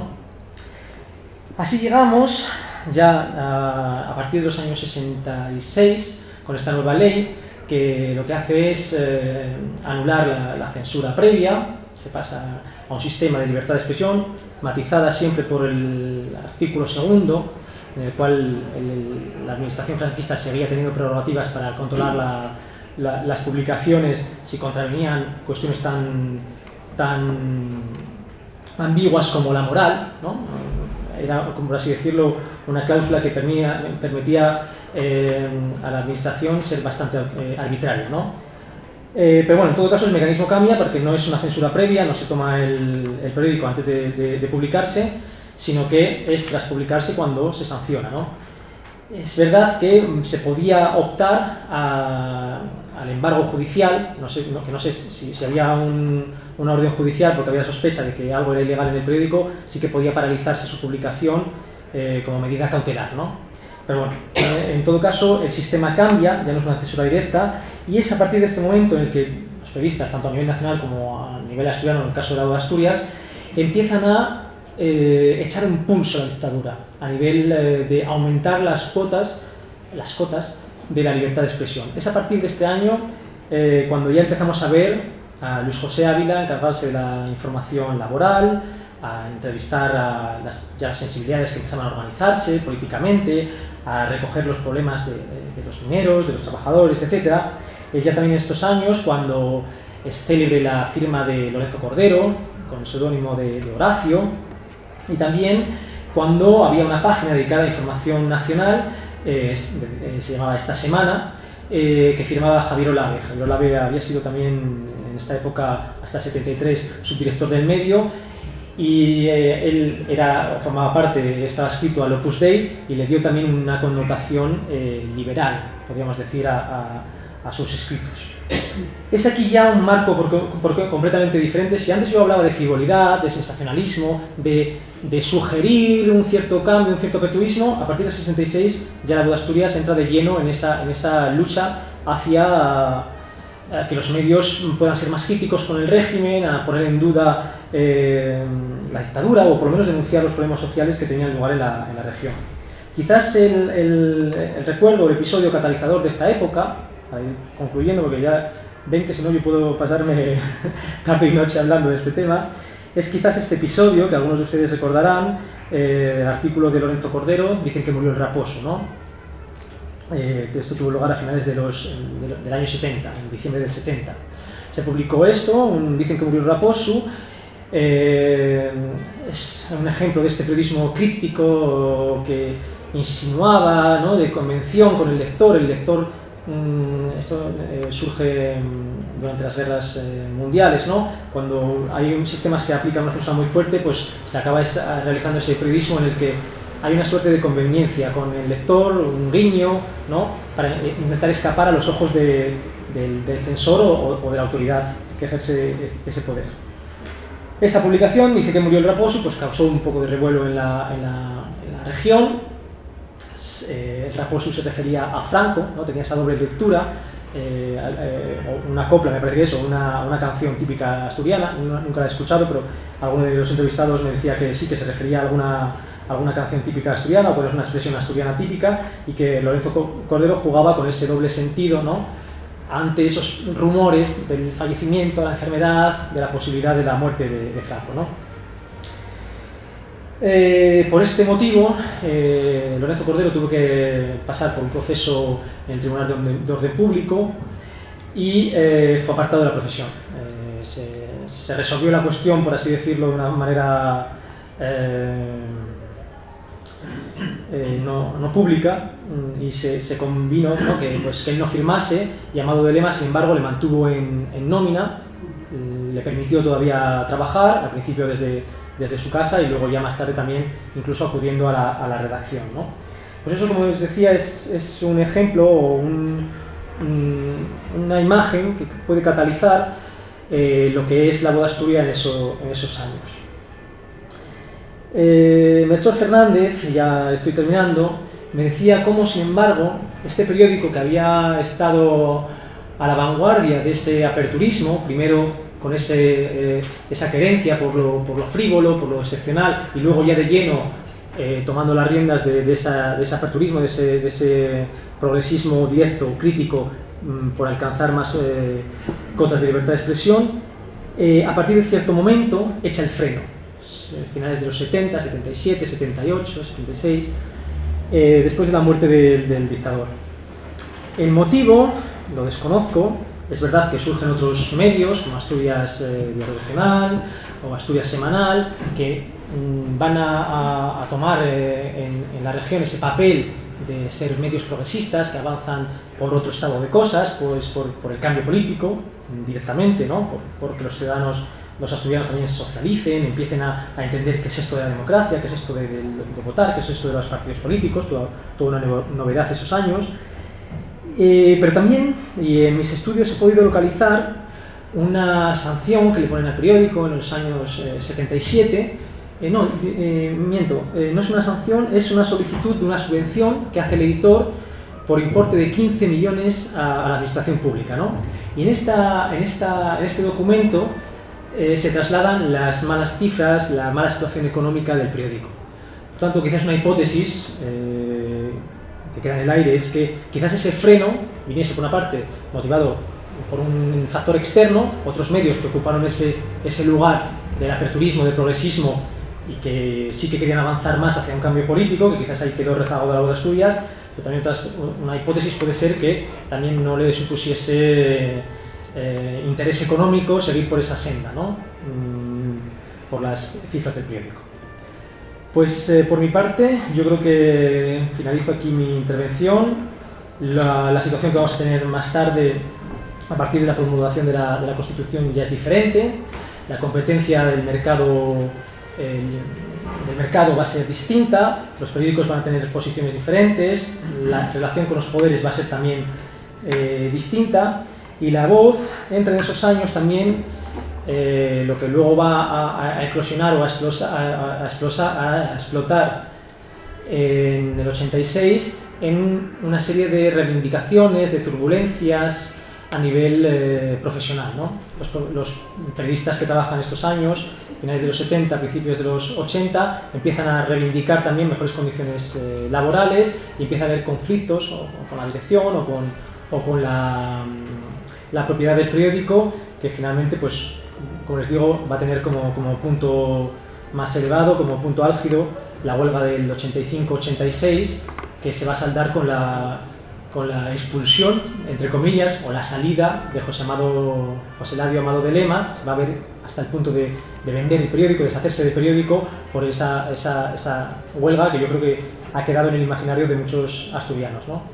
Así llegamos ya a, partir de los años 66 con esta nueva ley que lo que hace es eh, anular la, la, censura previa, se pasa a un sistema de libertad de expresión, matizada siempre por el artículo segundo, en el cual el, la administración franquista seguía teniendo prerrogativas para controlar la, la, las publicaciones si contravenían cuestiones tan, tan ambiguas como la moral, ¿no? era, como por así decirlo, una cláusula que permitía, permitía eh, a la administración ser bastante eh, arbitraria. ¿no? Eh, pero bueno, en todo caso el mecanismo cambia porque no es una censura previa, no se toma el, el periódico antes de, de, de, publicarse, sino que es tras publicarse cuando se sanciona. ¿no? Es verdad que se podía optar a, al embargo judicial, no sé, no, que no sé si, si había un, una orden judicial porque había sospecha de que algo era ilegal en el periódico, sí que podía paralizarse su publicación eh, como medida cautelar. ¿no? Pero bueno, eh, en todo caso el sistema cambia, ya no es una censura directa, y es a partir de este momento en el que los periodistas, tanto a nivel nacional como a nivel asturiano, en el caso de Asturias, empiezan a eh, echar un pulso a la dictadura, a nivel eh, de aumentar las cuotas, las cotas de la libertad de expresión. Es a partir de este año eh, cuando ya empezamos a ver a Luis José Ávila encargarse de la información laboral, a entrevistar a las, ya las sensibilidades que empezaban a organizarse políticamente, a recoger los problemas de, de, de los mineros, de los trabajadores, etc. Es ya también en estos años cuando es célebre la firma de Lorenzo Cordero, con el seudónimo de, de, Horacio, y también cuando había una página dedicada a información nacional, eh, se llamaba Esta Semana, eh, que firmaba Javier Olave. Javier Olave había sido también en esta época, hasta el 73, subdirector del medio, y eh, él era, formaba parte, estaba escrito al Opus Dei y le dio también una connotación eh, liberal, podríamos decir, a, a, a, sus escritos. Es aquí ya un marco por, por, completamente diferente. Si antes yo hablaba de frivolidad, de sensacionalismo, de, de, sugerir un cierto cambio, un cierto petuismo, a partir del 66 ya la Buda Asturias entra de lleno en esa, en esa lucha hacia que los medios puedan ser más críticos con el régimen, a poner en duda eh, la dictadura o por lo menos denunciar los problemas sociales que tenían lugar en la, en la región. Quizás el, el, recuerdo, el episodio catalizador de esta época, para ir concluyendo, porque ya ven que si no yo puedo pasarme tarde y noche hablando de este tema, es quizás este episodio que algunos de ustedes recordarán, eh, el artículo de Lorenzo Cordero, dicen que murió el raposo, ¿no? Eh, esto tuvo lugar a finales de los, del año 70, en diciembre del 70. Se publicó esto, dicen que murió el raposo, eh, es un ejemplo de este periodismo críptico que insinuaba, ¿no? de convención con el lector, el lector Mm, esto eh, surge mm, durante las guerras eh, mundiales, ¿no? Cuando hay sistemas que aplican una censura muy fuerte, pues se acaba realizando ese periodismo en el que hay una suerte de conveniencia con el lector, un guiño, ¿no? Para eh, intentar escapar a los ojos del, censor o, de la autoridad que ejerce ese poder. Esta publicación dice que murió el raposo, pues causó un poco de revuelo en la, en la región, eh, el Raposo se refería a Franco, ¿no? tenía esa doble lectura, eh, eh, una copla, me parece que eso, una, una canción típica asturiana, nunca la he escuchado, pero alguno de los entrevistados me decía que sí, que se refería a alguna, alguna canción típica asturiana, o que es una expresión asturiana típica, y que Lorenzo Cordero jugaba con ese doble sentido, ¿no? Ante esos rumores del fallecimiento, la enfermedad, de la posibilidad de la muerte de, de Franco. ¿no? Eh, por este motivo, eh, Lorenzo Cordero tuvo que pasar por un proceso en el Tribunal de Orden, Público y eh, fue apartado de la profesión. Se, resolvió la cuestión, por así decirlo, de una manera no, pública mm, y se, convino que, pues, que, él no firmase llamado de lema, sin embargo, le mantuvo en, nómina, le permitió todavía trabajar, al principio desde desde su casa y luego ya más tarde también incluso acudiendo a la, a la redacción. ¿no? Pues eso, como les decía, es, es un ejemplo o un, una imagen que puede catalizar eh, lo que es la boda Asturia en, eso, en esos años. Eh, Melchor Fernández, ya estoy terminando, me decía cómo, sin embargo, este periódico que había estado a la vanguardia de ese aperturismo, primero con ese, eh, esa querencia por lo, frívolo, por lo excepcional, y luego ya de lleno eh, tomando las riendas de, ese aperturismo, de ese, de ese, progresismo directo, crítico, mm, por alcanzar más eh, cotas de libertad de expresión, a partir de cierto momento echa el freno. Finales de los 70, 77, 78, 76, después de la muerte del dictador. El motivo, lo desconozco, es verdad que surgen otros medios, como Asturias eh, Regional o Asturias Semanal, que mm, van a, tomar eh, en, la región ese papel de ser medios progresistas que avanzan por otro estado de cosas, pues por, el cambio político directamente, ¿no? porque los ciudadanos, los asturianos también socialicen, empiecen a, entender qué es esto de la democracia, qué es esto de, votar, qué es esto de los partidos políticos, toda, toda una novedad esos años. Eh, pero también, y en mis estudios he podido localizar una sanción que le ponen al periódico en los años 77. Eh, eh, no, miento, no es una sanción, es una solicitud de una subvención que hace el editor por importe de 15 millones a, la administración pública. ¿no? Y en, esta, en, esta, en este documento se trasladan las malas cifras, la mala situación económica del periódico. Por tanto, quizás una hipótesis que queda en el aire es que quizás ese freno viniese por una parte motivado por un factor externo, otros medios que ocuparon ese, ese lugar del aperturismo, del progresismo y que sí que querían avanzar más hacia un cambio político, que quizás ahí quedó rezagado de la de Asturias, pero también una hipótesis puede ser que también no le supusiese eh, interés económico seguir por esa senda, ¿no? Mm, por las cifras del periódico. Pues eh, por mi parte, yo creo que finalizo aquí mi intervención. La, situación que vamos a tener más tarde, a partir de la promulgación de la, de la Constitución, ya es diferente. La competencia del mercado, del mercado va a ser distinta, los periódicos van a tener posiciones diferentes, la relación con los poderes va a ser también eh, distinta y la voz entra en esos años también eh, lo que luego va a, eclosionar o a, a, explotar en el 86 en una serie de reivindicaciones, de turbulencias, a nivel profesional. ¿no? Los, los, periodistas que trabajan estos años, finales de los 70, principios de los 80, empiezan a reivindicar también mejores condiciones laborales y empieza a haber conflictos con la dirección o con, o con la, la propiedad del periódico que finalmente pues como les digo, va a tener como, como punto más elevado, como punto álgido, la huelga del 85-86, que se va a saldar con la, con la expulsión, entre comillas, o la salida de José, Amado, José Ladio Amado de Lema, se va a ver hasta el punto de, de vender el periódico, deshacerse del periódico por esa, esa, esa, huelga que yo creo que ha quedado en el imaginario de muchos asturianos. ¿no?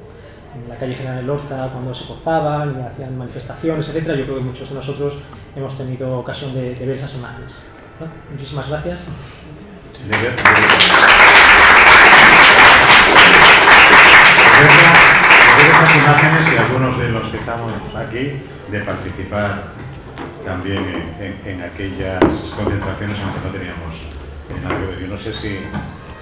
En la calle General Lorza, cuando se cortaban y hacían manifestaciones, etc., yo creo que muchos de nosotros hemos tenido ocasión de, de ver esas imágenes. ¿no? Muchísimas gracias. esas imágenes y algunos de los que estamos aquí de participar también en, en, en aquellas concentraciones aunque no teníamos nada que ver. Yo no sé si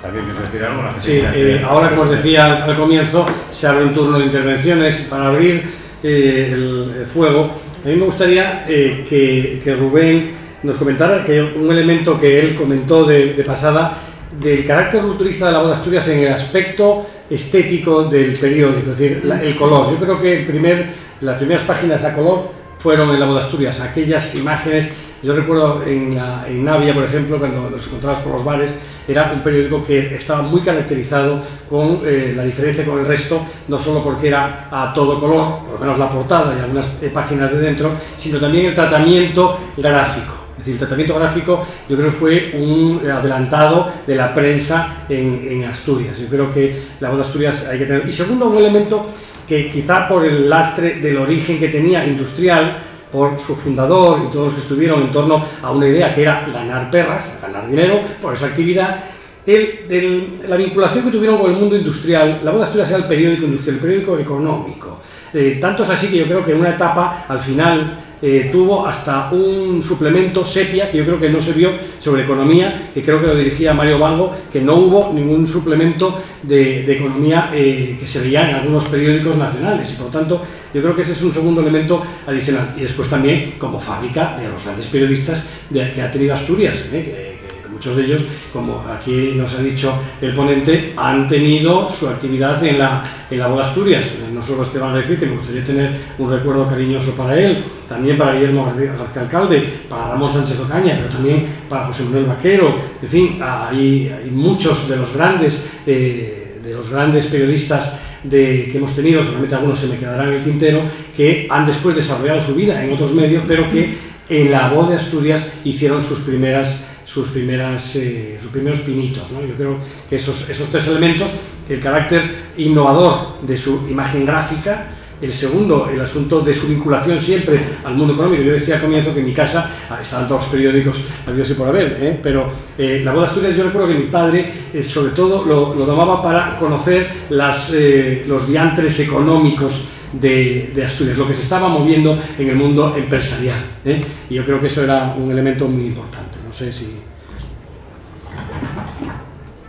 Javier, ¿quieres decir algo? Sí, eh, ahora como os decía al comienzo, se abre un turno de intervenciones para abrir eh, el, fuego. A mí me gustaría eh, que, que, Rubén nos comentara que un elemento que él comentó de, de pasada del carácter culturista de la boda Asturias en el aspecto estético del periódico, es decir, la, el color. Yo creo que el primer, las primeras páginas a color fueron en la boda Asturias, aquellas imágenes, yo recuerdo en, la, en Navia, por ejemplo, cuando nos encontrabas por los bares, era un periódico que estaba muy caracterizado con eh, la diferencia con el resto, no solo porque era a todo color, por lo menos la portada y algunas eh, páginas de dentro, sino también el tratamiento gráfico. Es decir, el tratamiento gráfico yo creo que fue un adelantado de la prensa en, en Asturias. Yo creo que la voz de Asturias hay que tener. Y segundo, un elemento que quizá por el lastre del origen que tenía industrial, por su fundador y todos los que estuvieron en torno a una idea que era ganar perras, ganar dinero por esa actividad, el, el, la vinculación que tuvieron con el mundo industrial, la de Asturias era el periódico industrial, el periódico económico. Eh, tanto es así que yo creo que en una etapa, al final, eh, tuvo hasta un suplemento sepia que yo creo que no se vio sobre economía, que creo que lo dirigía Mario Bango, que no hubo ningún suplemento de, de economía eh, que se veía en algunos periódicos nacionales y por lo tanto yo creo que ese es un segundo elemento adicional y después también como fábrica de los grandes periodistas de, que ha tenido Asturias, ¿eh? que, muchos de ellos, como aquí nos ha dicho el ponente, han tenido su actividad en la, en la Boda Asturias. No solo Esteban decir que me gustaría tener un recuerdo cariñoso para él, también para Guillermo García Alcalde, para Ramón Sánchez Ocaña, pero también para José Manuel Vaquero. En fin, hay, muchos de los grandes, eh, de los grandes periodistas que hemos tenido, solamente algunos se me quedarán en el tintero, que han después desarrollado su vida en otros medios, pero que en la voz Asturias hicieron sus primeras sus, primeras, eh, sus primeros pinitos. ¿no? Yo creo que esos, esos tres elementos, el carácter innovador de su imagen gráfica, el segundo, el asunto de su vinculación siempre al mundo económico. Yo decía al comienzo que en mi casa ah, estaban todos los periódicos, habidos y por haber, ¿eh? pero eh, la boda Asturias yo recuerdo que mi padre eh, sobre todo lo, lo, tomaba para conocer las, eh, los diantres económicos de, de, Asturias, lo que se estaba moviendo en el mundo empresarial. ¿eh? Y yo creo que eso era un elemento muy importante. Sé si...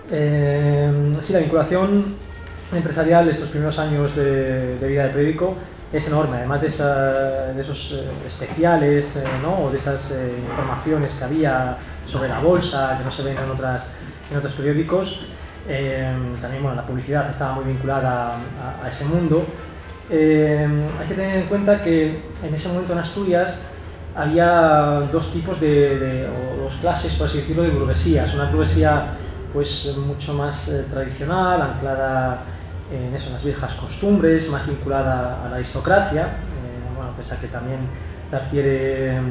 Eh, sí, la vinculación empresarial estos primeros años de, de vida del periódico es enorme, además de, esa, de esos eh, especiales eh, ¿no? o de esas eh, informaciones que había sobre la bolsa que no se ven en, otras, en otros periódicos, eh, también bueno, la publicidad estaba muy vinculada a, a ese mundo. Eh, hay que tener en cuenta que en ese momento en Asturias había dos tipos de, de o dos clases, por así decirlo, de burguesías. Una burguesía pues mucho más eh, tradicional, anclada en eso, en las viejas costumbres, más vinculada a la aristocracia, eh, bueno, pese a que también Tartiere eh,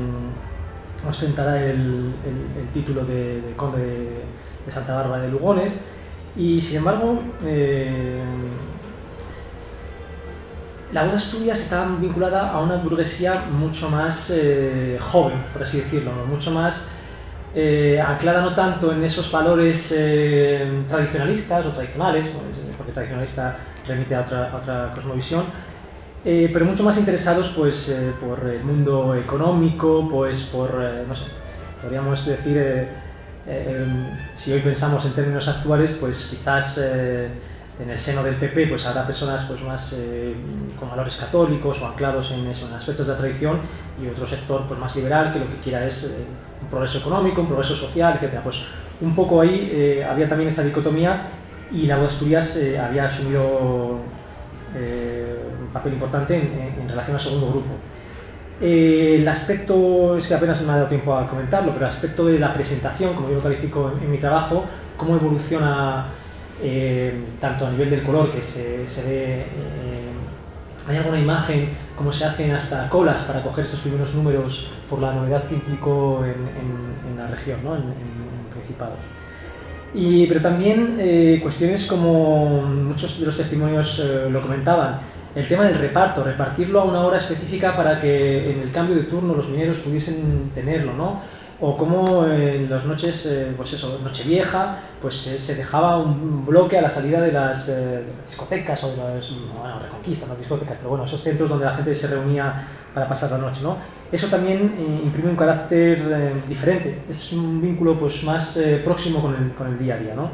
ostentará el, el, el, título de, de conde de, de, Santa Bárbara de Lugones, y sin embargo, eh, la Boda Asturias está vinculada a una burguesía mucho más eh, joven, por así decirlo, mucho más eh, anclada no tanto en esos valores eh, tradicionalistas o tradicionales, porque tradicionalista remite a otra, a otra cosmovisión, eh, pero mucho más interesados pues, eh, por el mundo económico, pues por, eh, no sé, podríamos decir, eh, eh, si hoy pensamos en términos actuales, pues quizás en el seno del PP pues habrá personas pues más eh, con valores católicos o anclados en, eso, aspectos de la tradición y otro sector pues más liberal que lo que quiera es eh, un progreso económico, un progreso social, etcétera. Pues un poco ahí eh, había también esa dicotomía y la voz de Asturias había asumido un papel importante en, en, relación al segundo grupo. el aspecto, es que apenas me ha dado tiempo a comentarlo, pero el aspecto de la presentación, como yo lo califico en, en mi trabajo, cómo evoluciona eh, tanto a nivel del color que se, se ve, eh, hay alguna imagen, cómo se hacen hasta colas para coger esos primeros números por la novedad que implicó en, en, en la región, ¿no? en, el Principado. Y, pero también eh, cuestiones como muchos de los testimonios eh, lo comentaban, el tema del reparto, repartirlo a una hora específica para que en el cambio de turno los mineros pudiesen tenerlo, ¿no? O cómo en las noches, eh, pues eso, Nochevieja, pues se dejaba un bloque a la salida de las, eh, discotecas o de las, bueno, Reconquista, no discotecas, pero bueno, esos centros donde la gente se reunía para pasar la noche, ¿no? Eso también eh, imprime un carácter diferente, es un vínculo pues más próximo con el, con el día a día, ¿no?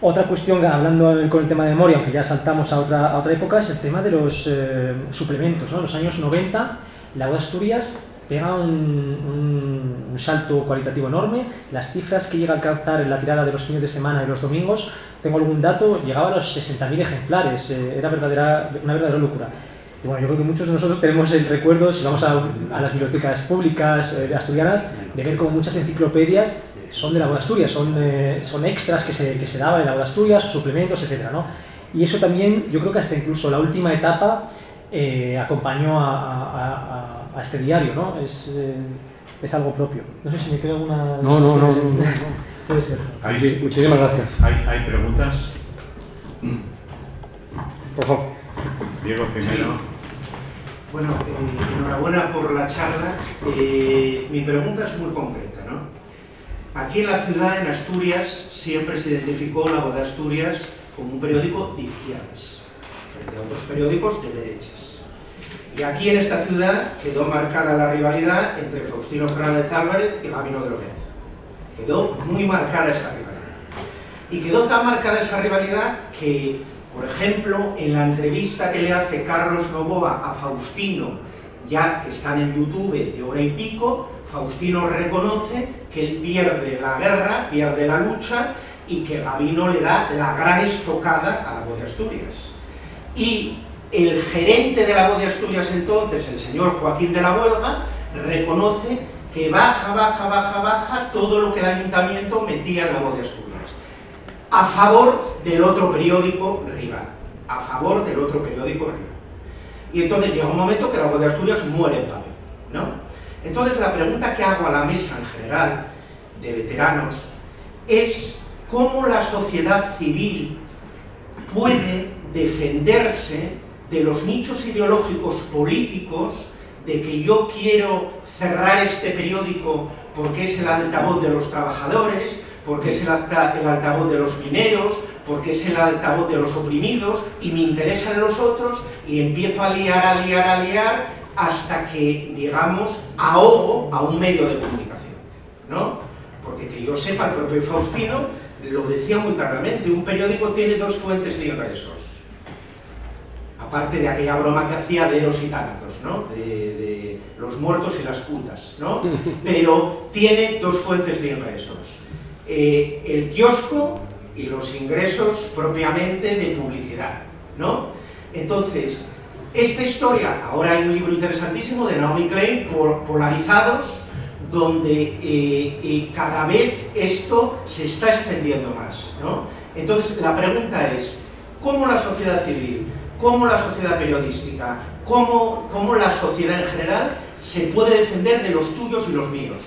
Otra cuestión, hablando con el tema de memoria, aunque ya saltamos a otra, a otra época, es el tema de los suplementos, ¿no? Los años 90, la de Asturias pega un, un, salto cualitativo enorme. Las cifras que llega a alcanzar en la tirada de los fines de semana y los domingos, tengo algún dato, llegaba a los 60.000 ejemplares. Eh, era verdadera, una verdadera locura. Y bueno, yo creo que muchos de nosotros tenemos el recuerdo, si vamos a, a las bibliotecas públicas eh, asturianas, de ver como muchas enciclopedias son de la Boda Asturias, son, eh, son extras que se, que se daban en la Boda Asturias, suplementos, etc. ¿no? Y eso también, yo creo que hasta incluso la última etapa eh, acompañó a, a, a este diario, ¿no? Es, eh, es algo propio. No sé si me queda alguna... No, no, no, no, Puede ser. Hay, Muchísimas gracias. Hay, hay preguntas. Por favor. Diego primero. Sí. Bueno, eh, enhorabuena por la charla. Eh, mi pregunta es muy concreta, ¿no? Aquí en la ciudad, en Asturias, siempre se identificó la Voz de Asturias como un periódico de izquierdas, frente a otros periódicos de derechas. Y aquí en esta ciudad quedó marcada la rivalidad entre Faustino Fernández Álvarez y Gabino de Lorenzo. Quedó muy marcada esa rivalidad. Y quedó tan marcada esa rivalidad que, por ejemplo, en la entrevista que le hace Carlos Novoa a Faustino, ya que están en YouTube de hora y pico, Faustino reconoce que él pierde la guerra, pierde la lucha y que Gabino le da la gran estocada a la voz de Asturias. Y el gerente de la voz de Asturias entonces, el señor Joaquín de la Huelga, reconoce que baja, baja, baja, baja todo lo que el ayuntamiento metía en la voz de Asturias, a favor del otro periódico rival, a favor del otro periódico rival. Y entonces llega un momento que la voz de Asturias muere en papel, ¿no? Entonces la pregunta que hago a la mesa en general de veteranos es cómo la sociedad civil puede defenderse de los nichos ideológicos políticos, de que yo quiero cerrar este periódico porque es el altavoz de los trabajadores, porque es el, altavoz de los mineros, porque es el altavoz de los oprimidos, y me interesan los otros, y empiezo a liar, a liar, a liar, hasta que, digamos, ahogo a un medio de comunicación, ¿no? Porque que yo sepa, el propio Faustino lo decía muy claramente, un periódico tiene dos fuentes de ingresos, aparte de aquella broma que hacía de Eros y Tánatos, ¿no? De, de, los muertos y las putas, ¿no? Pero tiene dos fuentes de ingresos. Eh, el kiosco y los ingresos propiamente de publicidad, ¿no? Entonces, esta historia, ahora hay un libro interesantísimo de Naomi Klein, por, Polarizados, donde eh, eh, cada vez esto se está extendiendo más, ¿no? Entonces, la pregunta es, ¿cómo la sociedad civil cómo la sociedad periodística, cómo, cómo la sociedad en general se puede defender de los tuyos y los míos.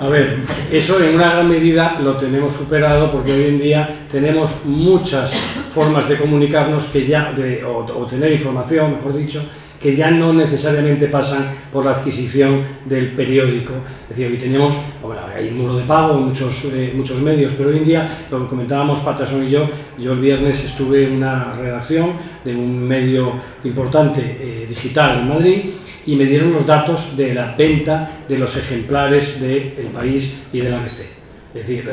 A ver, eso en una gran medida lo tenemos superado porque hoy en día tenemos muchas formas de comunicarnos que ya, o, o tener información, mejor dicho, que ya no necesariamente pasan por la adquisición del periódico. Es decir, hoy tenemos, bueno, hay un muro de pago en muchos, eh, muchos medios, pero hoy en día, lo que comentábamos Patterson y yo, yo el viernes estuve en una redacción de un medio importante eh, digital en Madrid y me dieron los datos de la venta de los ejemplares de El País y de la ABC. Es decir,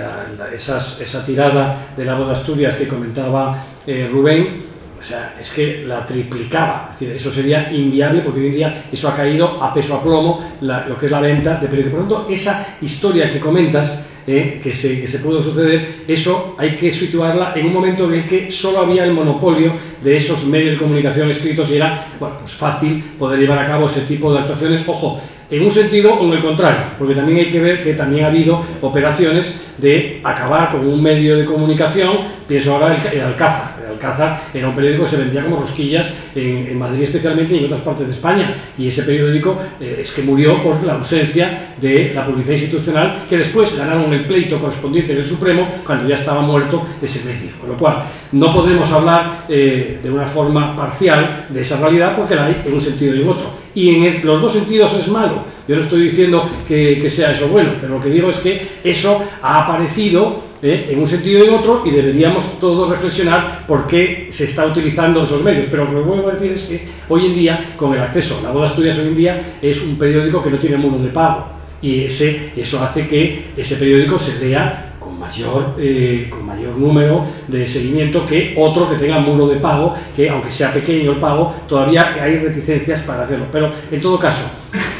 esa tirada de la voz de Asturias que comentaba eh, Rubén, o sea, es que la triplicaba. Eso sería inviable porque hoy en día eso ha caído a peso a plomo lo que es la venta de periódicos. Por lo tanto, esa historia que comentas, eh, que, se, pudo suceder, eso hay que situarla en un momento en el que solo había el monopolio de esos medios de comunicación escritos y era bueno, pues fácil poder llevar a cabo ese tipo de actuaciones. Ojo, en un sentido o en el contrario, porque también hay que ver que también ha habido operaciones de acabar con un medio de comunicación, pienso ahora el, Alcázar, Alcázar era un periódico que se vendía como rosquillas en, Madrid especialmente y en otras partes de España, y ese periódico eh, es que murió por la ausencia de la publicidad institucional, que después ganaron el pleito correspondiente en el Supremo cuando ya estaba muerto ese medio, con lo cual no podemos hablar eh, de una forma parcial de esa realidad porque la hay en un sentido y en otro. Y en los dos sentidos es malo. Yo no estoy diciendo que, sea eso bueno, pero lo que digo es que eso ha aparecido ¿eh? en un sentido y en otro y deberíamos todos reflexionar por qué se está utilizando esos medios. Pero lo que voy a decir es que hoy en día, con el acceso, la Boda Asturias hoy en día es un periódico que no tiene muro de pago y ese, eso hace que ese periódico se lea mayor, eh, con mayor número de seguimiento que otro que tenga muro de pago, que aunque sea pequeño el pago, todavía hay reticencias para hacerlo. Pero en todo caso,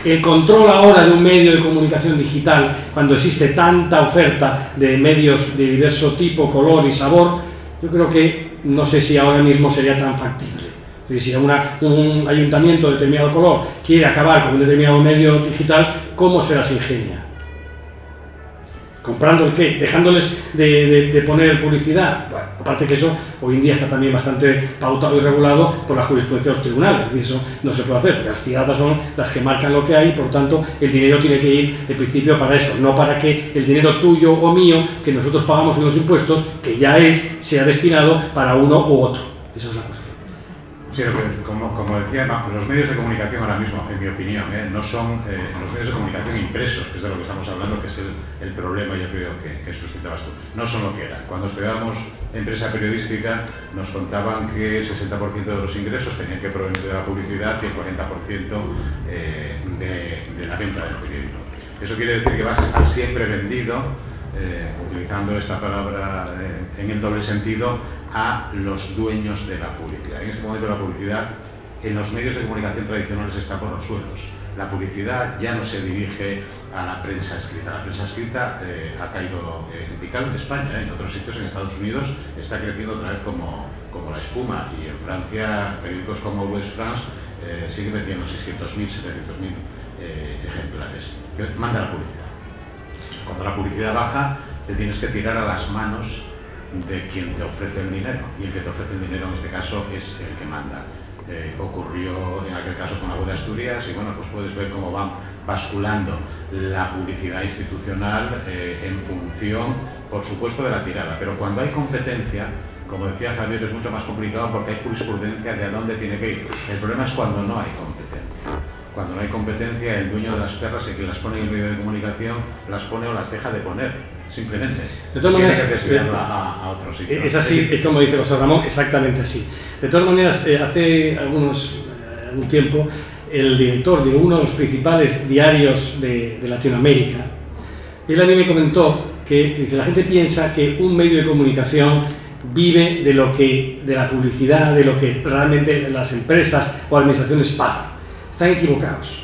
el control ahora de un medio de comunicación digital, cuando existe tanta oferta de medios de diverso tipo, color y sabor, yo creo que no sé si ahora mismo sería tan factible. Es decir, si un ayuntamiento de determinado color quiere acabar con un determinado medio digital, ¿cómo se las ingenia? ¿Comprando el qué? ¿Dejándoles de, poner publicidad? Bueno, aparte que eso hoy en día está también bastante pautado y regulado por la jurisprudencia de los tribunales. Y eso no se puede hacer, porque las tiradas son las que marcan lo que hay, por tanto, el dinero tiene que ir, en principio, para eso, no para que el dinero tuyo o mío, que nosotros pagamos en los impuestos, que ya es, sea destinado para uno u otro. Esa es la cosa. Sí, como, decía, los medios de comunicación ahora mismo, en mi opinión, ¿eh? no son eh, los medios de comunicación impresos, que es de lo que estamos hablando, que es el, el problema, yo creo, que, que, suscitabas tú. No son lo que eran. Cuando estudiábamos empresa periodística, nos contaban que el 60% de los ingresos tenían que provenir de la publicidad y el 40% eh, de, de, la venta del periódico. Eso quiere decir que vas a estar siempre vendido, utilizando esta palabra en el doble sentido, a los dueños de la publicidad. En este momento la publicidad en los medios de comunicación tradicionales está por los suelos. La publicidad ya no se dirige a la prensa escrita. La prensa escrita eh, ha caído en picado en España, ¿eh? en otros sitios, en Estados Unidos, está creciendo otra vez como, como la espuma. Y en Francia, periódicos como West France eh, siguen vendiendo 600.000, 700.000 ejemplares. Que manda la publicidad. Cuando la publicidad baja, te tienes que tirar a las manos de quien te ofrece el dinero y el que te ofrece el dinero en este caso es el que manda. Eh, ocurrió en aquel caso con la de Asturias y bueno, pues puedes ver cómo van basculando la publicidad institucional eh, en función, por supuesto, de la tirada. Pero cuando hay competencia, como decía Javier, es mucho más complicado porque hay jurisprudencia de a dónde tiene que ir. El problema es cuando no hay competencia. Cuando no hay competencia, el dueño de las perras, el que las pone en el medio de comunicación, las pone o las deja de poner simplemente. De todas maneras, eh, a, otro sitio. Es así, es como dice José Ramón, exactamente así. De todas maneras, eh, hace algunos, eh, algún tiempo, el director de uno de los principales diarios de, de, Latinoamérica, él a mí me comentó que dice, la gente piensa que un medio de comunicación vive de lo que de la publicidad, de lo que realmente las empresas o administraciones pagan. Están equivocados.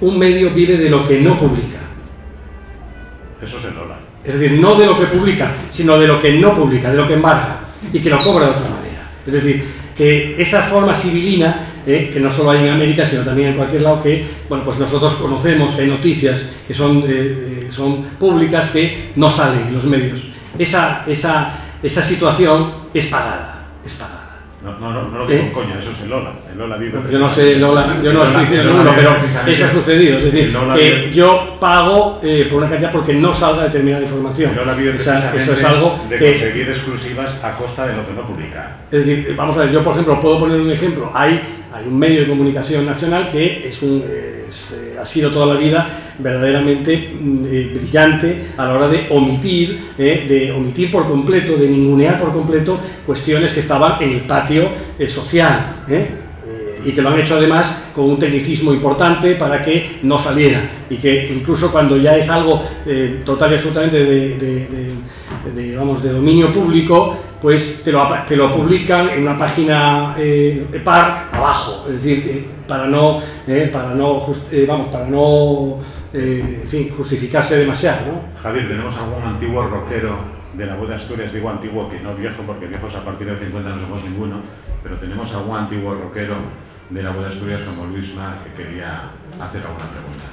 Un medio vive de lo que no publica. Eso se logra. Es decir, no de lo que publica, sino de lo que no publica, de lo que embarga y que lo cobra de otra manera. Es decir, que esa forma civilina, eh, que no solo hay en América, sino también en cualquier lado, que bueno, pues nosotros conocemos, hay noticias que son, eh, eh, son públicas que no salen en los medios. Esa, esa, esa situación es pagada, es pagada. No, no, no, lo digo ¿Eh? coño, eso es el Lola. El Lola vive. yo no sé, Lola, yo no estoy diciendo uno, pero eso ha sucedido. Es decir, que yo pago eh, por una cantidad porque no salga determinada información. El Lola vive Esa, eso es algo de conseguir exclusivas a costa de lo que no publica. Es decir, vamos a ver, yo por ejemplo, puedo poner un ejemplo. Hay, hay un medio de comunicación nacional que es un, es, eh, ha sido toda la vida verdaderamente mm, eh, brillante a la hora de omitir, eh, de omitir por completo, de ningunear por completo cuestiones que estaban en el patio social. y que lo han hecho además con un tecnicismo importante para que no saliera y que incluso cuando ya es algo eh, total y absolutamente de, vamos, de dominio público, pues te lo, te lo publican en una página eh, par abajo, es decir, para no, eh, para no, vamos, para no en fin, justificarse demasiado. ¿no? Javier, ¿tenemos algún antiguo rockero de la voz de Asturias? Digo antiguo, que no viejo, porque viejos a partir de 50 no somos ninguno, pero tenemos algún antiguo rockero de la voz de Asturias como Luisma que quería hacer alguna pregunta.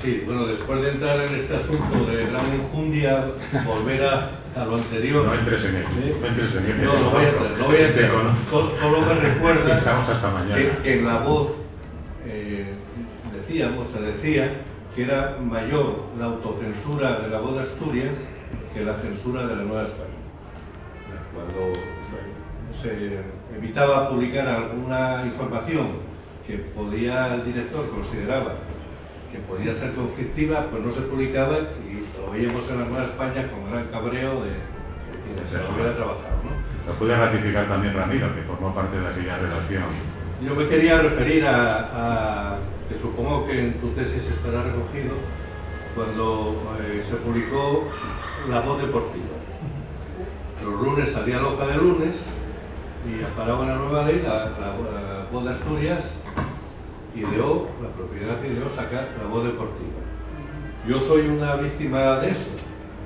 Sí, bueno, después de entrar en este asunto de gran injundia, volver a, lo anterior. No entres en él, no entres en él. No, lo voy a entrar, lo voy a entrar. Solo, solo, me recuerda Estamos hasta mañana. Que, en la voz eh, decíamos, se decía, que era mayor la autocensura de la voz de Asturias que la censura de la Nueva España. Cuando se evitaba publicar alguna información que podía el director consideraba que podía ser conflictiva, pues no se publicaba y lo veíamos en la Nueva España con gran cabreo de que se hubiera trabajado. ¿no? Lo pude ratificar también Ramiro, que formó parte de aquella redacción. Yo me quería referir a supongo que en tu tesis estará recogido cuando eh, se publicó La Voz Deportiva. Los lunes salía la hoja de lunes y paraba la nueva ley, la, Voz de Asturias, ideó, la propiedad ideó sacar la Voz Deportiva. Yo soy una víctima de eso,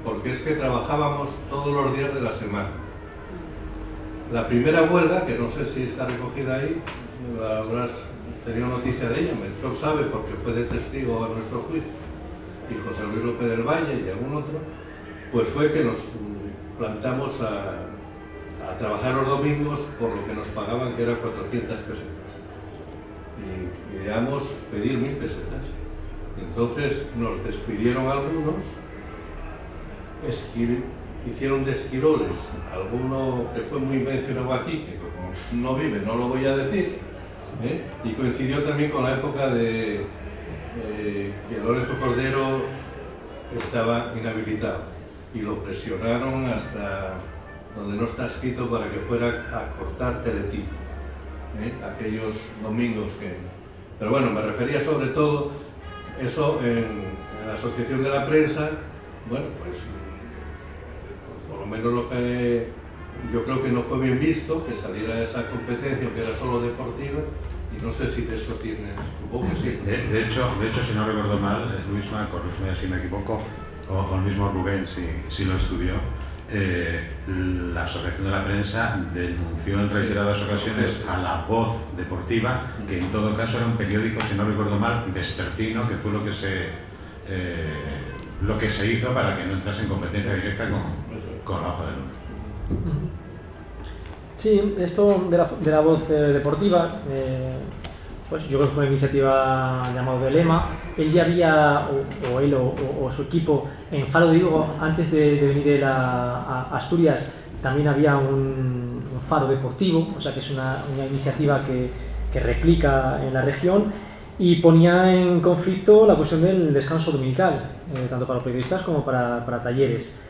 porque es que trabajábamos todos los días de la semana. La primera huelga, que no sé si está recogida ahí, la tenía noticia de ella, Melchor sabe porque fue de testigo a nuestro juicio, y José Luis López del Valle y algún otro, pues fue que nos plantamos a, trabajar los domingos por lo que nos pagaban, que eran 400 pesetas. Y ideamos pedir mil pesetas. Entonces nos despidieron algunos, hicieron de esquiroles, alguno que fue muy mencionado aquí, que no vive, no lo voy a decir, ¿eh? y coincidió también con la época de eh, que Lorenzo Cordero estaba inhabilitado y lo presionaron hasta donde no está escrito para que fuera a cortar teletipo, ¿eh? aquellos domingos que... Pero bueno, me refería sobre todo eso en, la Asociación de la Prensa, bueno, pues por lo menos lo que yo creo que no fue bien visto que saliera esa competencia que era solo deportiva y no sé si de eso tiene, supongo que sí. De, hecho, de hecho, si no recuerdo mal, Luisma, corrígeme si me equivoco, o, el mismo Rubén si, si lo estudió, eh, la Asociación de la Prensa denunció en reiteradas ocasiones a La Voz Deportiva, que en todo caso era un periódico, si no recuerdo mal, vespertino, que fue lo que se, eh, lo que se hizo para que no entrase en competencia directa con, con la hoja de luna. Sí, esto de la, de la voz eh, deportiva, eh, pues yo creo que fue una iniciativa llamada de Lema. Él ya había, o, él o, su equipo, en Faro de Vigo, antes de, venir a, Asturias, también había un, faro deportivo, o sea que es una, una iniciativa que, que, replica en la región y ponía en conflicto la cuestión del descanso dominical, eh, tanto para los periodistas como para, para talleres.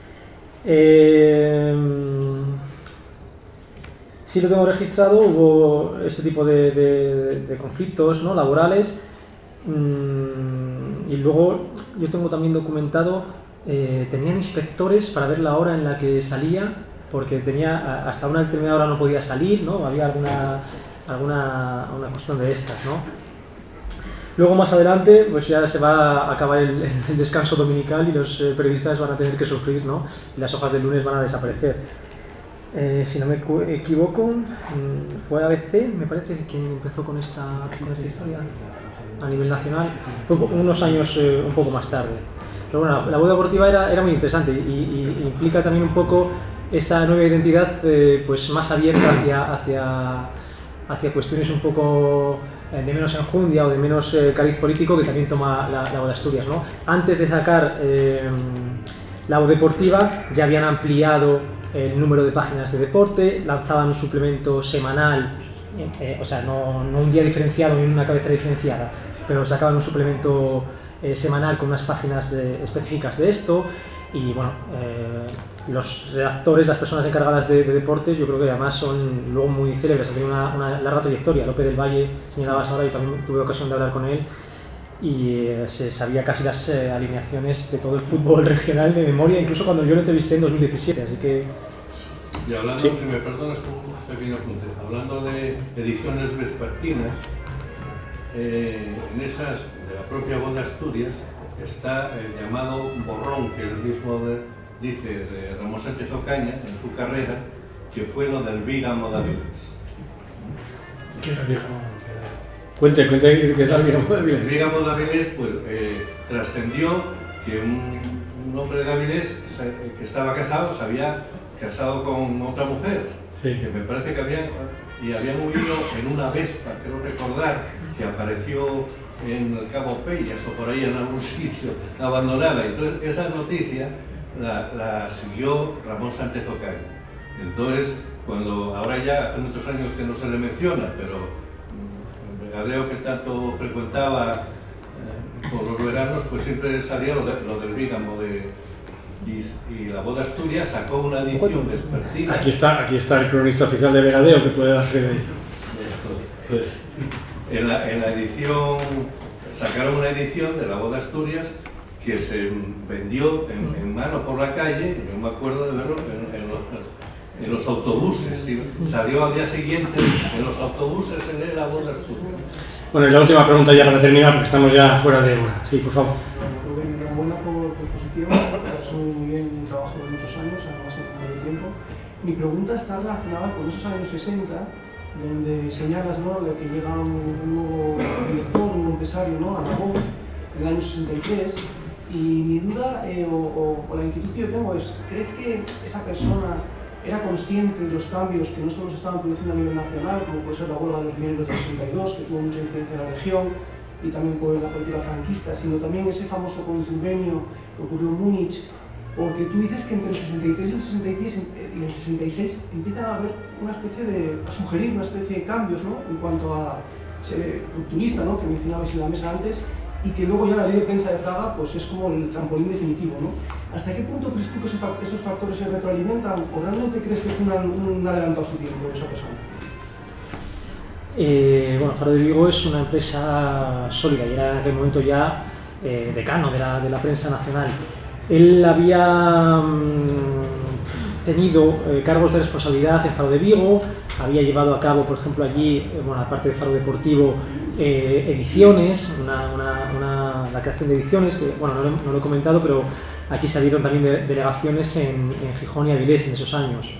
Eh, sí lo tengo registrado, hubo este tipo de, conflictos ¿no? laborales mm, y luego yo tengo también documentado, eh, tenían inspectores para ver la hora en la que salía, porque tenía hasta una determinada hora no podía salir, ¿no? había alguna, alguna una cuestión de estas. ¿no? Luego más adelante pues ya se va a acabar el, descanso dominical y los eh, periodistas van a tener que sufrir ¿no? y las hojas del lunes van a desaparecer. Eh, si no me equivoco, mm, fue ABC, me parece, quien empezó con esta, historia a nivel nacional. Fue unos años eh, un poco más tarde. Pero bueno, la, voz deportiva era, era muy interesante y, implica también un poco esa nueva identidad pues más abierta hacia, hacia cuestiones un poco de menos enjundia o de menos cariz político que también toma la, la de Asturias. ¿no? Antes de sacar la voz deportiva ya habían ampliado el número de páginas de deporte, lanzaban un suplemento semanal, eh, o sea, no, no, un día diferenciado ni una cabeza diferenciada, pero sacaban un suplemento eh, semanal con unas páginas eh, específicas de esto y bueno, los redactores, las personas encargadas de, deportes, yo creo que además son luego muy célebres, han tenido una, larga trayectoria. López del Valle señalabas ahora, yo también tuve ocasión de hablar con él y eh, se sabía casi las eh, alineaciones de todo el fútbol regional de memoria, incluso cuando yo lo entrevisté en 2017, así que... Y hablando, si me perdonas un pequeño apunte, hablando de ediciones vespertinas, eh, en esas de la propia voz de Asturias está el llamado borrón que el mismo dice de Ramón Sánchez Ocaña en su carrera, que fue lo del Vígamo de ¿Qué era Cuente, cuente qué es el Vígamo de El Vígamo de pues, eh, trascendió que un, hombre de Avilés que estaba casado se había casado con otra mujer, que me parece que habían, y habían huido en una Vespa, quiero recordar, que apareció en el Cabo Pellas o por ahí en algún sitio abandonada. Entonces, esa noticia la, siguió Ramón Sánchez Ocaña. Entonces, cuando ahora ya hace muchos años que no se le menciona, pero mm, el regadeo que tanto frecuentaba eh, por los veranos, pues siempre salía lo, del Vígamo de, y, la boda Asturias sacó una edición vespertina. Aquí está, aquí está el cronista oficial de Vegadeo que puede darse de ello. Pues, en la, en la edición, sacaron una edición de la boda Asturias que se vendió en, mano por la calle, yo me acuerdo de verlo en, los, en los, autobuses, salió al día siguiente en los autobuses en la boda Asturias. Bueno, y la última pregunta ya para terminar, porque estamos ya fuera de hora. Sí, por favor. Enhorabuena por tu exposición, ha hecho muy bien un trabajo de muchos años, además en poco tiempo. Mi pregunta está relacionada con esos años 60 donde señalas ¿no? de que llega un, nuevo director, un nuevo empresario ¿no? a la voz en el año 63 y mi duda eh, o, la inquietud que yo tengo es, ¿crees que esa persona era consciente de los cambios que no solo se estaban produciendo a nivel nacional, como puede ser la huelga de los mineros del 62, que tuvo mucha incidencia en la región, y también por la política franquista, sino también ese famoso contubenio que ocurrió en Múnich, porque tú dices que entre el 63 y el 66, y el 66 empieza a haber una especie de, a sugerir una especie de cambios ¿no? en cuanto a ser rupturista, ¿no? que mencionabais en la mesa antes, y que luego ya la ley de prensa de Fraga pues es como el trampolín definitivo. ¿no? ¿Hasta qué punto crees tú que esos factores se retroalimentan o realmente crees que fue un, adelantado su tiempo esa persona? Eh, bueno, Faro de Vigo es una empresa sólida y era en aquel momento ya eh, decano de la, de la prensa nacional. Él había mm, tenido eh, cargos de responsabilidad en Faro de Vigo, había llevado a cabo, por ejemplo, allí, eh, bueno, aparte de Faro Deportivo, eh, ediciones, la creación de ediciones, que, bueno, no lo, he comentado, pero aquí salieron también delegaciones en, Gijón y Avilés en esos años,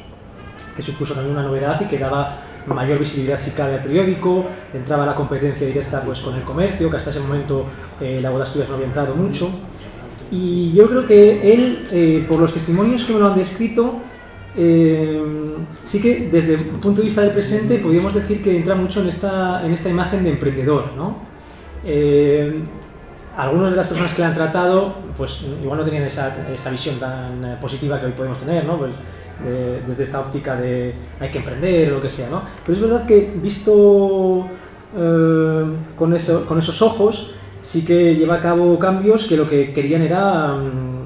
que supuso también una novedad y que daba mayor visibilidad si cabe al periódico, entraba la competencia directa pues, con el comercio, que hasta ese momento la Boda Estudios no había entrado mucho. Y yo creo que él, eh, por los testimonios que me lo han descrito, eh, sí que desde el punto de vista del presente podríamos decir que entra mucho en esta, en esta imagen de emprendedor. ¿no? Eh, algunas de las personas que le han tratado, pues igual no tenían esa, esa visión tan positiva que hoy podemos tener, ¿no? Pues, desde esta óptica de hay que emprender o lo que sea, ¿no? Pero es verdad que visto con, eso, con esos ojos, sí que lleva a cabo cambios que lo que querían era mm,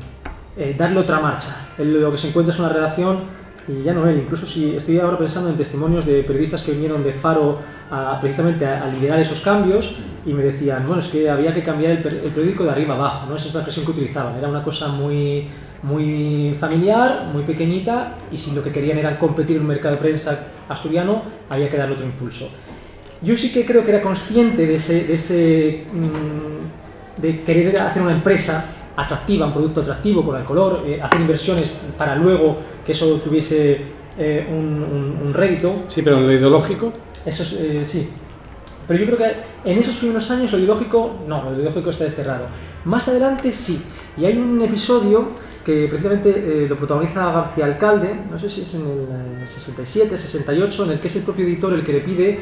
eh, darle otra marcha. lo que se encuentra es una relación, y ya no él, incluso si estoy ahora pensando en testimonios de periodistas que vinieron de Faro precisamente a, liderar esos cambios y me decían, bueno, es que había que cambiar el, periódico de arriba abajo, ¿no? esa es la expresión que utilizaban, era una cosa muy, muy familiar, muy pequeñita y si lo que querían era competir en un mercado de prensa asturiano, había que darle otro impulso. Yo sí que creo que era consciente de ese, de, ese, mm, de querer hacer una empresa atractiva, un producto atractivo con el color, eh, hacer inversiones para luego que eso tuviese eh, un, rédito. Sí, pero en lo ideológico. Eso eh, sí. Pero yo creo que en esos primeros años lo ideológico, no, lo ideológico está desterrado. Más adelante sí. Y hay un episodio que precisamente lo protagoniza García Alcalde, no sé si es en el 67, 68, en el que es el propio editor el que le pide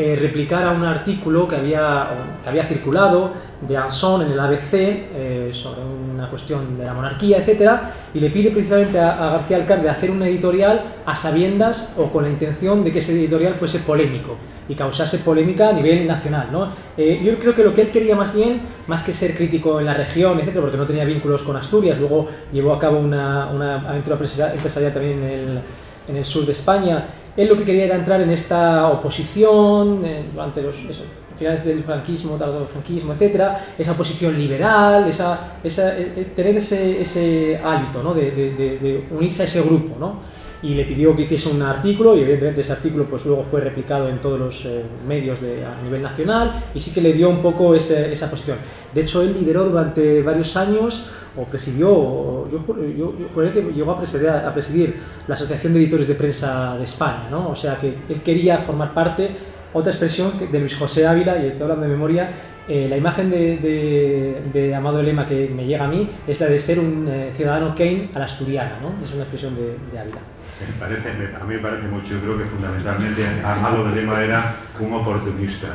eh, replicara un artículo que había, que había circulado de Anson en el ABC eh, sobre una cuestión de la monarquía, etc. Y le pide precisamente a, García Alcalde hacer un editorial a sabiendas o con la intención de que ese editorial fuese polémico y causase polémica a nivel nacional. ¿no? Eh, yo creo que lo que él quería más bien, más que ser crítico en la región, etcétera, porque no tenía vínculos con Asturias, luego llevó a cabo una, una aventura empresarial también en el, en el, sur de España, él lo que quería era entrar en esta oposición eh, durante los eso, finales del franquismo, del franquismo, etcétera, esa oposición liberal, esa, esa, es, tener ese, ese hálito ¿no? de, de, de, de unirse a ese grupo. ¿no? y le pidió que hiciese un artículo y evidentemente ese artículo pues luego fue replicado en todos los eh, medios a nivel nacional y sí que le dio un poco ese, esa posición. De hecho, él lideró durante varios años o presidió, o yo, yo, yo juré que llegó a presidir, a presidir la Asociación de Editores de Prensa de España, ¿no? o sea que él quería formar parte, otra expresión de Luis José Ávila, y estoy hablando de memoria, eh, la imagen de, de, de, Amado Lema que me llega a mí es la de ser un eh, ciudadano Kane a la asturiana, ¿no? es una expresión de, de Ávila. Me parece, a mí me parece mucho, yo creo que fundamentalmente Armado de Lema era un oportunista.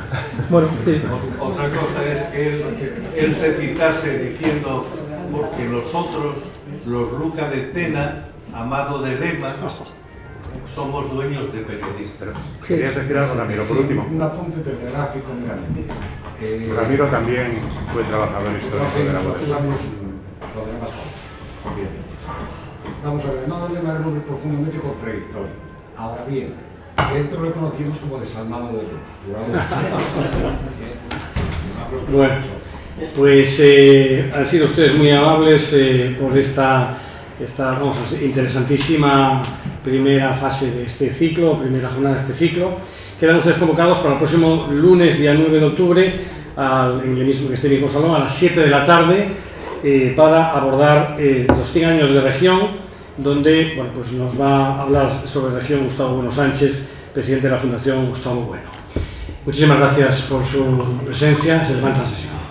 Bueno, sí. Otra cosa es que él, él se citase diciendo, porque nosotros, los Luca de Tena, Amado de Lema, somos dueños de periodistas. Sí. ¿Querías decir algo, Ramiro, por último? Un apunte telegráfico, mira. Eh, Ramiro también fue trabajador histórico de la bien. Vamos a ver, no Lema era hombre profundamente contradictorio. Ahora bien, dentro lo conocimos como desalmado de Lema. bueno, pues eh, han sido ustedes muy amables eh, por esta, esta vamos interesantísima primera fase de este ciclo, primera jornada de este ciclo. Quedan ustedes convocados para el próximo lunes, día 9 de octubre, en, el mismo, este mismo salón, a las 7 de la tarde, eh, para abordar los 100 años de región donde bueno, pues nos va a hablar sobre región Gustavo Bueno Sánchez, presidente de la Fundación Gustavo Bueno. Muchísimas gracias por su presencia. Se levanta la sesión.